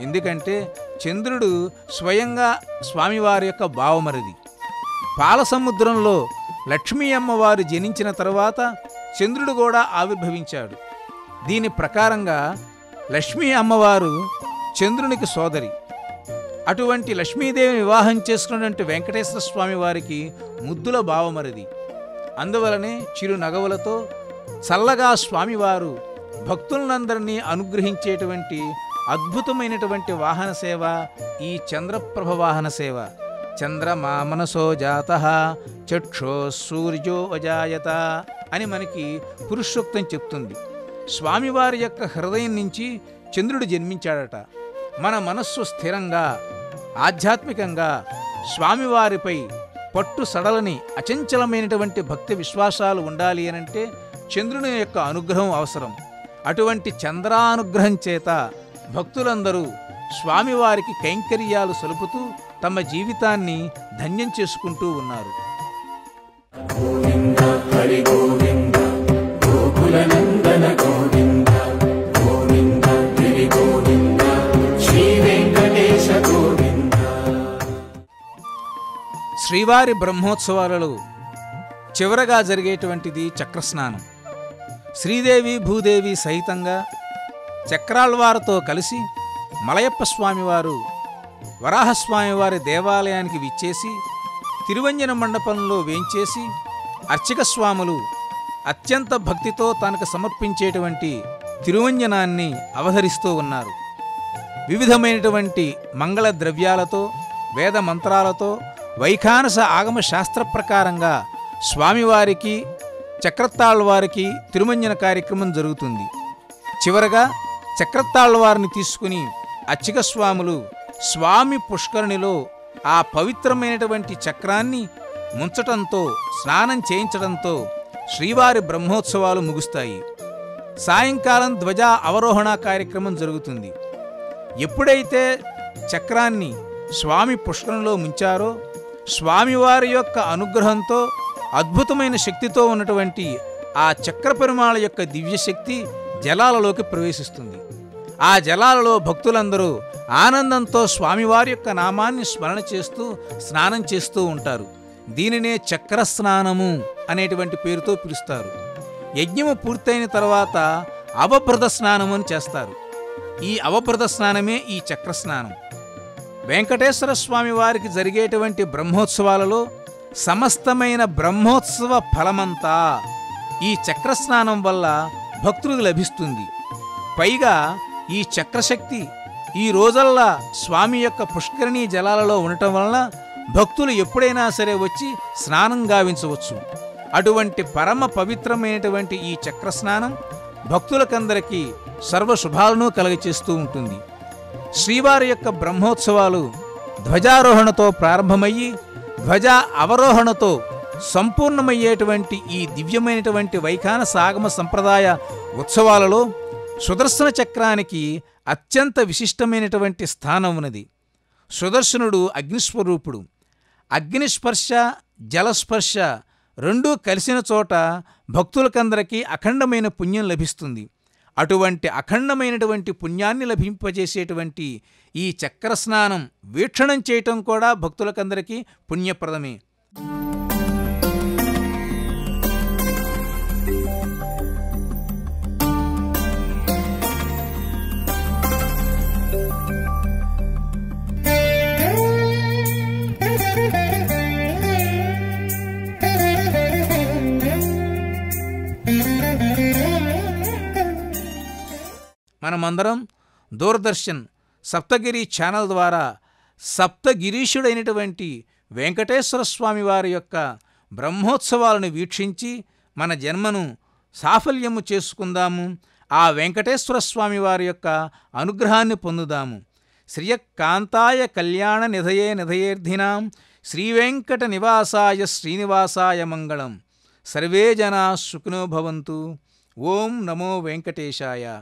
ఎందుకంటే చంద్రుడు స్వయంగా స్వామివారి యొక్క భావమరిది పాలసముద్రంలో లక్ష్మీ అమ్మవారు జనించిన తర్వాత చంద్రుడు కూడా ఆవిర్భవించాడు. దీని ప్రకారంగా లక్ష్మీ అమ్మవారు చంద్రునికి సోదరి. అటువంటి లక్ష్మీదేవిని వివాహం చేసుకున్నటువంటి వెంకటేశ్వర స్వామి వారికి ముద్దుల భావమరిది అందువలనే చిరు నగవులతో చల్లగా స్వామివారు భక్తులందరినీ అనుగ్రహించేటువంటి అద్భుతమైనటువంటి వాహన సేవ ఈ చంద్రప్రభ వాహన సేవ. చంద్రమా మనసో జాత చక్షో సూర్యో అజాయత అని మనకి పురుషోక్తం చెప్తుంది. స్వామివారి యొక్క హృదయం నుంచి చంద్రుడు జన్మించాడట. మన మనస్సు స్థిరంగా ఆధ్యాత్మికంగా స్వామివారిపై పట్టు సడలని అచంచలమైనటువంటి భక్తి విశ్వాసాలు ఉండాలి అనంటే చంద్రుని యొక్క అనుగ్రహం అవసరం. అటువంటి చంద్రానుగ్రహం చేత భక్తులందరూ స్వామివారికి కైంకర్యాలు సలుపుతూ తమ జీవితాన్ని ధన్యం చేసుకుంటూ ఉన్నారు. శ్రీవారి బ్రహ్మోత్సవాలలో చివరగా జరిగేటువంటిది చక్రస్నానం. శ్రీదేవి భూదేవి సహితంగా చక్రాల్వారితో కలిసి మలయప్ప స్వామివారు వరాహస్వామివారి దేవాలయానికి విచ్చేసి తిరువంజన మండపంలో వేంచేసి అర్చక స్వాములు అత్యంత భక్తితో తనకు సమర్పించేటువంటి తిరువంజనాన్ని అవహరిస్తూ ఉన్నారు. వివిధమైనటువంటి మంగళ ద్రవ్యాలతో వేద మంత్రాలతో వైఖానస ఆగమ శాస్త్ర ప్రకారంగా స్వామివారికి చక్రతాళ్వారికి తిరుమంజన కార్యక్రమం జరుగుతుంది. చివరగా చక్రతాళ్వారిని తీసుకుని అచ్చిక స్వాములు స్వామి పుష్కరిణిలో ఆ పవిత్రమైనటువంటి చక్రాన్ని ముంచటంతో స్నానం చేయించడంతో శ్రీవారి బ్రహ్మోత్సవాలు ముగుస్తాయి. సాయంకాలం ధ్వజ అవరోహణ కార్యక్రమం జరుగుతుంది. ఎప్పుడైతే చక్రాన్ని స్వామి పుష్కరంలో ముంచారో స్వామివారి యొక్క అనుగ్రహంతో అద్భుతమైన శక్తితో ఉన్నటువంటి ఆ చక్ర పరిమాణ యొక్క దివ్యశక్తి జలాలలోకి ప్రవేశిస్తుంది. ఆ జలాలలో భక్తులందరూ ఆనందంతో స్వామివారి యొక్క నామాన్ని స్మరణ చేస్తూ స్నానం చేస్తూ ఉంటారు. దీనినే చక్ర స్నానము అనేటువంటి పేరుతో పిలుస్తారు. యజ్ఞము పూర్తయిన తర్వాత అవభృత స్నానము అని చేస్తారు. ఈ అవభృత స్నానమే ఈ చక్ర స్నానం. వెంకటేశ్వర స్వామి వారికి జరిగేటువంటి బ్రహ్మోత్సవాలలో సమస్తమైన బ్రహ్మోత్సవ ఫలమంతా ఈ చక్రస్నానం వల్ల భక్తులకు లభిస్తుంది. పైగా ఈ చక్రశక్తి ఈ రోజల్లా స్వామి యొక్క పుష్కరిణీ జలాలలో ఉండటం వలన భక్తులు ఎప్పుడైనా సరే వచ్చి స్నానం గావించవచ్చు. అటువంటి పరమ పవిత్రమైనటువంటి ఈ చక్రస్నానం భక్తులకందరికీ సర్వ శుభాలను కలగచేస్తూ ఉంటుంది. శ్రీవారి యొక్క బ్రహ్మోత్సవాలు ధ్వజారోహణతో ప్రారంభమయ్యి ధ్వజ అవరోహణతో సంపూర్ణమయ్యేటువంటి ఈ దివ్యమైనటువంటి వైఖాన సాగమ సంప్రదాయ ఉత్సవాలలో సుదర్శన చక్రానికి అత్యంత విశిష్టమైనటువంటి స్థానం ఉన్నది. సుదర్శనుడు అగ్నిస్వరూపుడు. అగ్నిస్పర్శ జలస్పర్శ రెండూ కలిసిన చోట భక్తులకందరికీ అఖండమైన పుణ్యం లభిస్తుంది. అటువంటి అఖండమైనటువంటి పుణ్యాన్ని లభింపజేసేటువంటి ఈ చక్ర స్నానం వీక్షణం చేయటం కూడా భక్తులకందరికీ పుణ్యప్రదమే. మనమందరం దూరదర్శన్ సప్తగిరి ఛానల్ ద్వారా సప్తగిరీషుడైనటువంటి వెంకటేశ్వర స్వామి వారి యొక్క బ్రహ్మోత్సవాలను వీక్షించి మన జన్మను సాఫల్యము చేసుకుందాము. ఆ వెంకటేశ్వర స్వామి వారి యొక్క అనుగ్రహాన్ని పొందుదాము. శ్రియకాంతాయ కళ్యాణ నిధయే నిధయేర్ధినాం. శ్రీవెంకట నివాసాయ శ్రీనివాసాయ మంగళం. సర్వే జనా సుఖినో భవంతు. ఓం నమో వెంకటేశాయ.